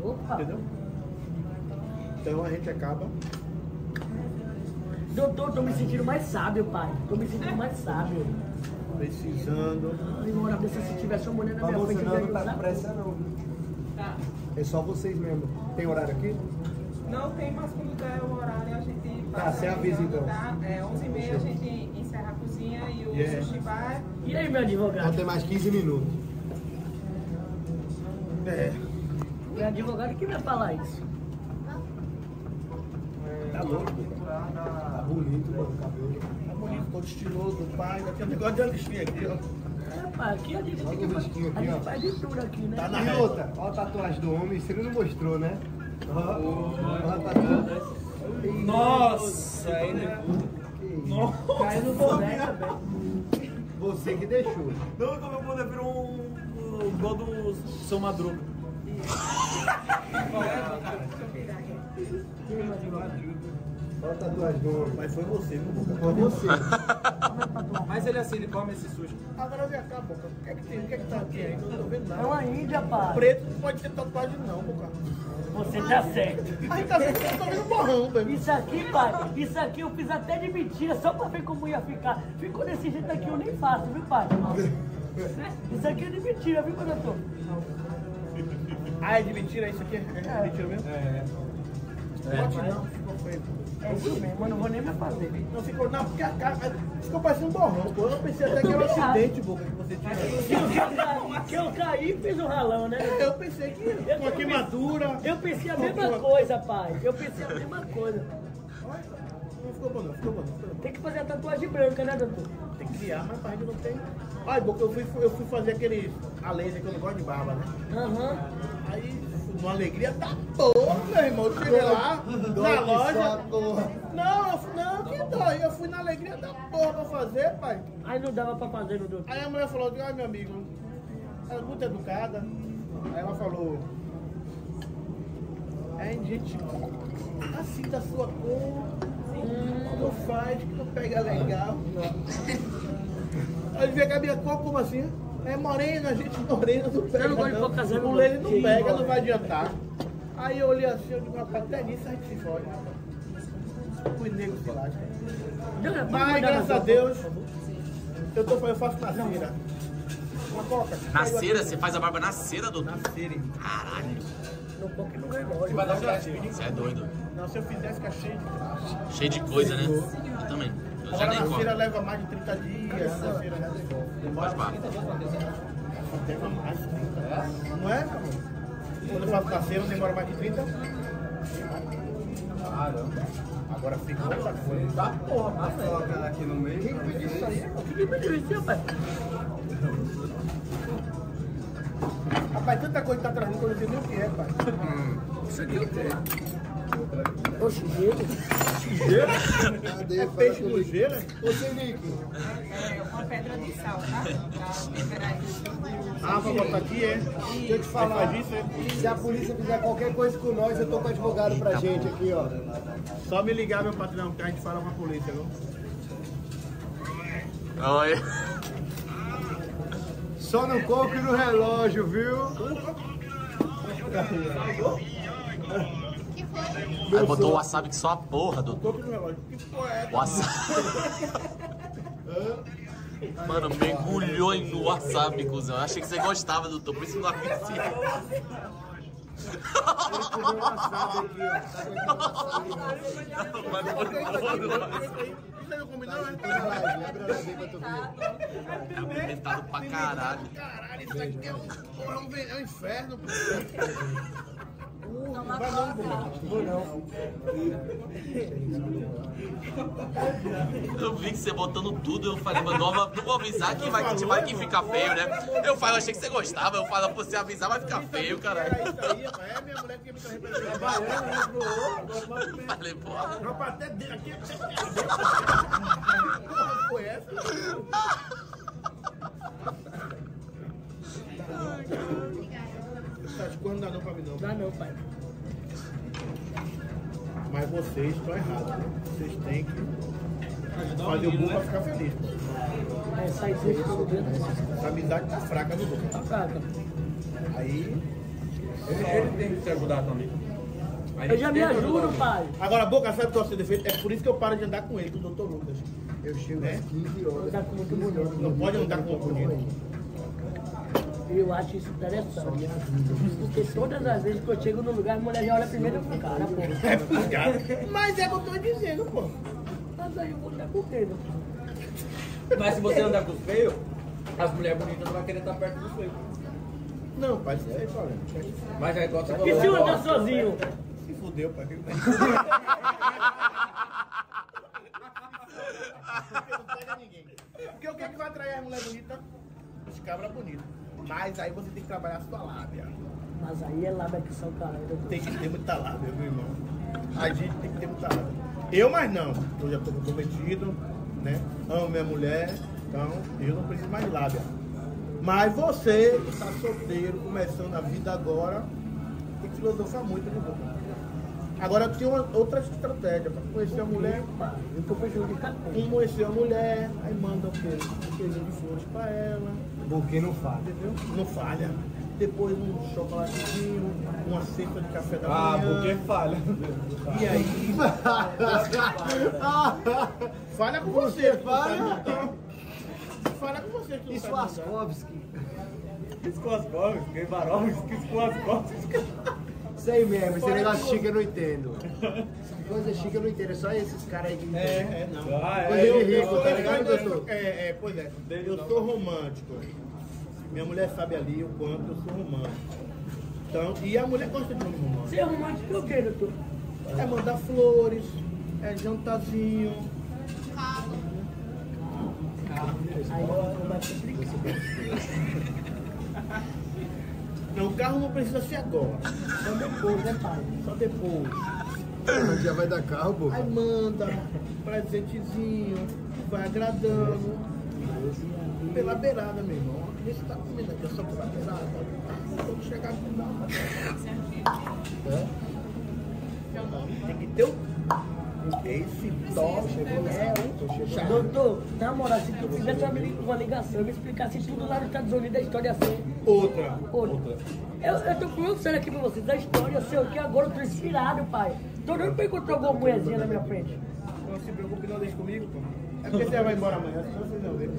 Opa! Entendeu? Então a gente acaba. Doutor, tô me sentindo mais sábio, pai. Tô me sentindo mais sábio. Precisando. Ai, uma hora dessa, se tivesse uma mulher na minha frente, não, eu não ia tá com usar. pressa não. É só vocês mesmo. Tem horário aqui? Não tem, mas quando der o horário a gente Tá, você avisa, então. Tá? É 11h30 a gente encerra a cozinha e o Yeah. sushi bar. E aí, meu Já advogado? tem mais 15 minutos. É. Meu advogado que vai falar isso? Tá louco. Tá bonito, mano, o cabelo. Tá bonito, ficou estiloso, pai. Ainda tem um negócio de listinha aqui, ó. É, pai, aqui a gente, Olha fa- a aqui, gente ó. faz de tudo aqui, né? Tá na E outra, ó a tatuagem do homem, você não mostrou, né? Ó, ó a tatuagem. Nossa, aí né? Caiu no boné também. Você que deixou. Não, então meu poder virou um. Um igual do São Madruga. Ó a tatuagem do. Mas foi você, viu? Ó você. Mas ele assim, ele come esse sujo. Agora vem cá, boca. O que é que tem? O que é que tá aqui ainda? Eu não tô vendo É nada. uma índia, pai. Preto não pode ter tatuagem, não, boca. Você tá certo. Aí tá vendo? Eu tô vendo borrão, velho. Isso aqui, pai, isso aqui eu fiz até de mentira, só pra ver como ia ficar. Ficou desse jeito aqui, eu nem faço, viu, pai? Isso aqui é de mentira, viu, doutor? Ah, é de mentira isso aqui? É de mentira mesmo? É. Pode não, ficou feio. É isso mesmo, eu não vou nem mais fazer. Não ficou, não, porque a cara ficou parecendo um borrão. Eu pensei até que era um acidente, boca, que você tinha. que eu caí e fiz um ralão, né? Eu pensei que Eu uma queimadura. Eu pensei a mesma coisa, pai. Eu pensei a mesma coisa. Não ficou bom, não, ficou bom, não ficou bom. Tem que fazer a tatuagem branca, né, doutor? Tem que criar, mas a gente não tem. Ai, boca, eu fui, eu fui fazer aquele. A laser que eu não gosto de barba, né? Aham. Aí, uma alegria da porra, meu irmão. Eu cheguei lá, na loja. Não, eu fui, não, que dói. Eu fui na alegria da porra pra fazer, pai. Aí não dava pra fazer no doutor. Aí a mulher falou, ai meu amigo, ela é muito educada. Aí ela falou, é gente assim da sua cor, não faz, que não pega legal. Aí vê que a minha cor como assim? É morena, gente morena, não pega. não gosta de lele não pega, não vai adiantar. Aí eu olhei assim, eu digo, rapaz, até nisso a gente se fode. Fui negro se lasca. Mas graças a Deus, eu, tô, eu faço na cera. Uma coca. Na cera? Você faz a barba na cera, doutor? Na cera. Caralho. No pouco não relógio. Vai dar um. Você é doido. Não, se eu fizesse ficar cheio de graça. Cheio de coisa, né? Eu também. Eu já Agora nem na cera como. leva mais de 30 dias. Na Pode pá. Leva mais de 30. Não é? Quando eu faço na cera, demora mais de 30. Agora fica outra coisa. Tá porra, passa Colocar aqui no meio. Quem pediu isso aí? O que me deu isso, rapaz? Rapaz, tanta coisa que tá trazendo que eu não sei nem o que é, pai. Isso aqui é o quê? Oxe, gelo. Cadê? É peixe no gelo? é? Ô, Senico. É uma pedra de sal, tá? Ah, pra botar aqui, é? Deixa eu te falar. Isso, é? Se a polícia fizer qualquer coisa com nós, eu tô com advogado pra gente aqui, ó. Só me ligar, meu patrão, que a gente fala com a polícia, viu? Oi. Só no coco e no relógio, viu? Aí botou o wasabi que só a porra, doutor. Toque no relógio. Que porra é? Wasabi. Mano, mergulhou no wasabi, cuzão. Eu achei que você gostava, doutor, por isso que não avisei. Isso não combinou? É apimentado pra caralho. Caralho, isso aqui é um, é é um inferno, pô. Pô. Vou não. Eu vi que você botando tudo, eu falei, mano, não, vou- não vou avisar que vai, que vai que fica feio, né? Eu falo, achei que você gostava, eu falo, pra você avisar, vai ficar feio, caralho. Era isso aí, rapaz. É minha mulher que me traz representando. Eu falei, porra. Rapaz, até aqui. Porra, foi essa? Coisas não dá não pra mim não. Dá não, pai. Mas vocês estão errados. né? Vocês têm que fazer o burro pra ficar feliz. É, sai todo dia. A amizade tá fraca no burro. Tá fraca. Aí. Ele, ele tem que te ajudar também. A Eu já me ajudo, ajudar. pai. Agora, Boca, sabe qual é o seu defeito? É por isso que eu paro de andar com ele, com o Dr. Lucas. Eu chego Né? às 15 horas. Andar com muito bonito. Não pode andar com o bonito. Eu acho isso interessante. Porque todas as vezes que eu chego no lugar, a mulher já olha primeiro e fala, cara, pô. É pulgado. Mas é o que eu tô dizendo, pô. Mas aí eu vou dar com né? Mas se você andar com os feios, as mulheres bonitas não vão querer estar perto dos feios. Não, pai, isso aí é problema. Mas é igual você E se eu falou. andar sozinho? Se fudeu, pai. Porque não pega ninguém. Porque o que, é que vai atrair as mulheres bonitas? Os cabras bonitos. Mas aí você tem que trabalhar a sua lábia. Mas aí é lábia que são caralho. Tem que ter muita lábia, meu irmão. A gente tem que ter muita lábia. Eu, mas não. Eu já tô comprometido, né? Amo minha mulher, então eu não preciso mais de lábia. Mas você que está solteiro, começando a vida agora, tem que filosofar muito, né, Boca? Agora eu tenho uma, outra estratégia para conhecer a mulher. Eu tô prejudicado. Um conheceu a mulher, aí manda o quê? Um queijinho de flores para ela, Porque não faz. entendeu? Não falha. Depois um chocolatezinho, uma cesta de café da Ah, manhã. porque falha. E aí? Falha com você, falha? Falha com você, que E não sabe montar. Swarovski? Isso aí mesmo, esse negócio chique eu não entendo. Coisa chique eu não entendo, é só esses caras aí que entendem. É, é, não. Coisa de rico, tá ligado, doutor? É, é, pois é. Eu sou romântico. Minha mulher sabe ali o quanto eu sou romântico. Então, e a mulher gosta de homem romântico. Você é romântico o quê, doutor? É mandar flores, é jantarzinho. Aí começa a explicar. Não, o carro não precisa ser agora. Só depois, né, pai? Só depois. Mas já vai dar carro, bobo. Aí manda presentezinho, vai agradando. Pela beirada, meu irmão. Gente tá comendo aqui, é só pela beirada. Quando chegar com nada. Tem que ter o. Esse toque é chato. Doutor, na moral, se tu fizesse uma, uma ligação me explicasse tudo lá nos Estados Unidos, a história assim. Outra. Outra. Eu, eu tô falando sério aqui pra vocês, a história sei o que agora eu tô inspirado, pai. Tô doido pra encontrar alguma mulherzinha na minha frente. Não se preocupe, não deixe comigo, pô. É porque você vai embora amanhã, só vocês não verem.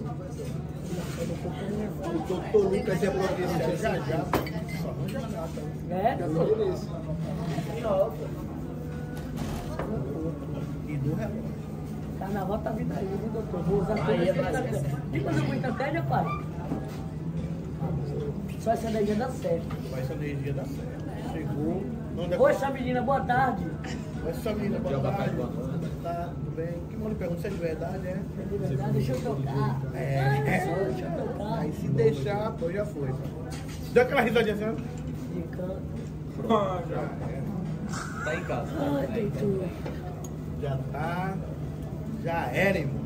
O doutor Lucas é providencial já já. Só arranja gata. É, doutor? E do relógio. Carnaval tá vindo aí, viu, doutor? Vou usar toda essa estratégia. Tem fazer muita estratégia, pai? Só essa energia dá certo. Vai essa energia dar certo. Chegou. Não dá Poxa, menina, boa tarde. Essa menina, boa tarde. Tá, tudo bem. Que mal lhe pergunta se é de verdade, é? De verdade, deixa eu tocar. É. Só deixa eu tocar. Aí se deixar, pô, já foi. Deu aquela risadinha assim, ó. De canto. Tá em casa. Ai, doutor. Já tá. Já era, irmão.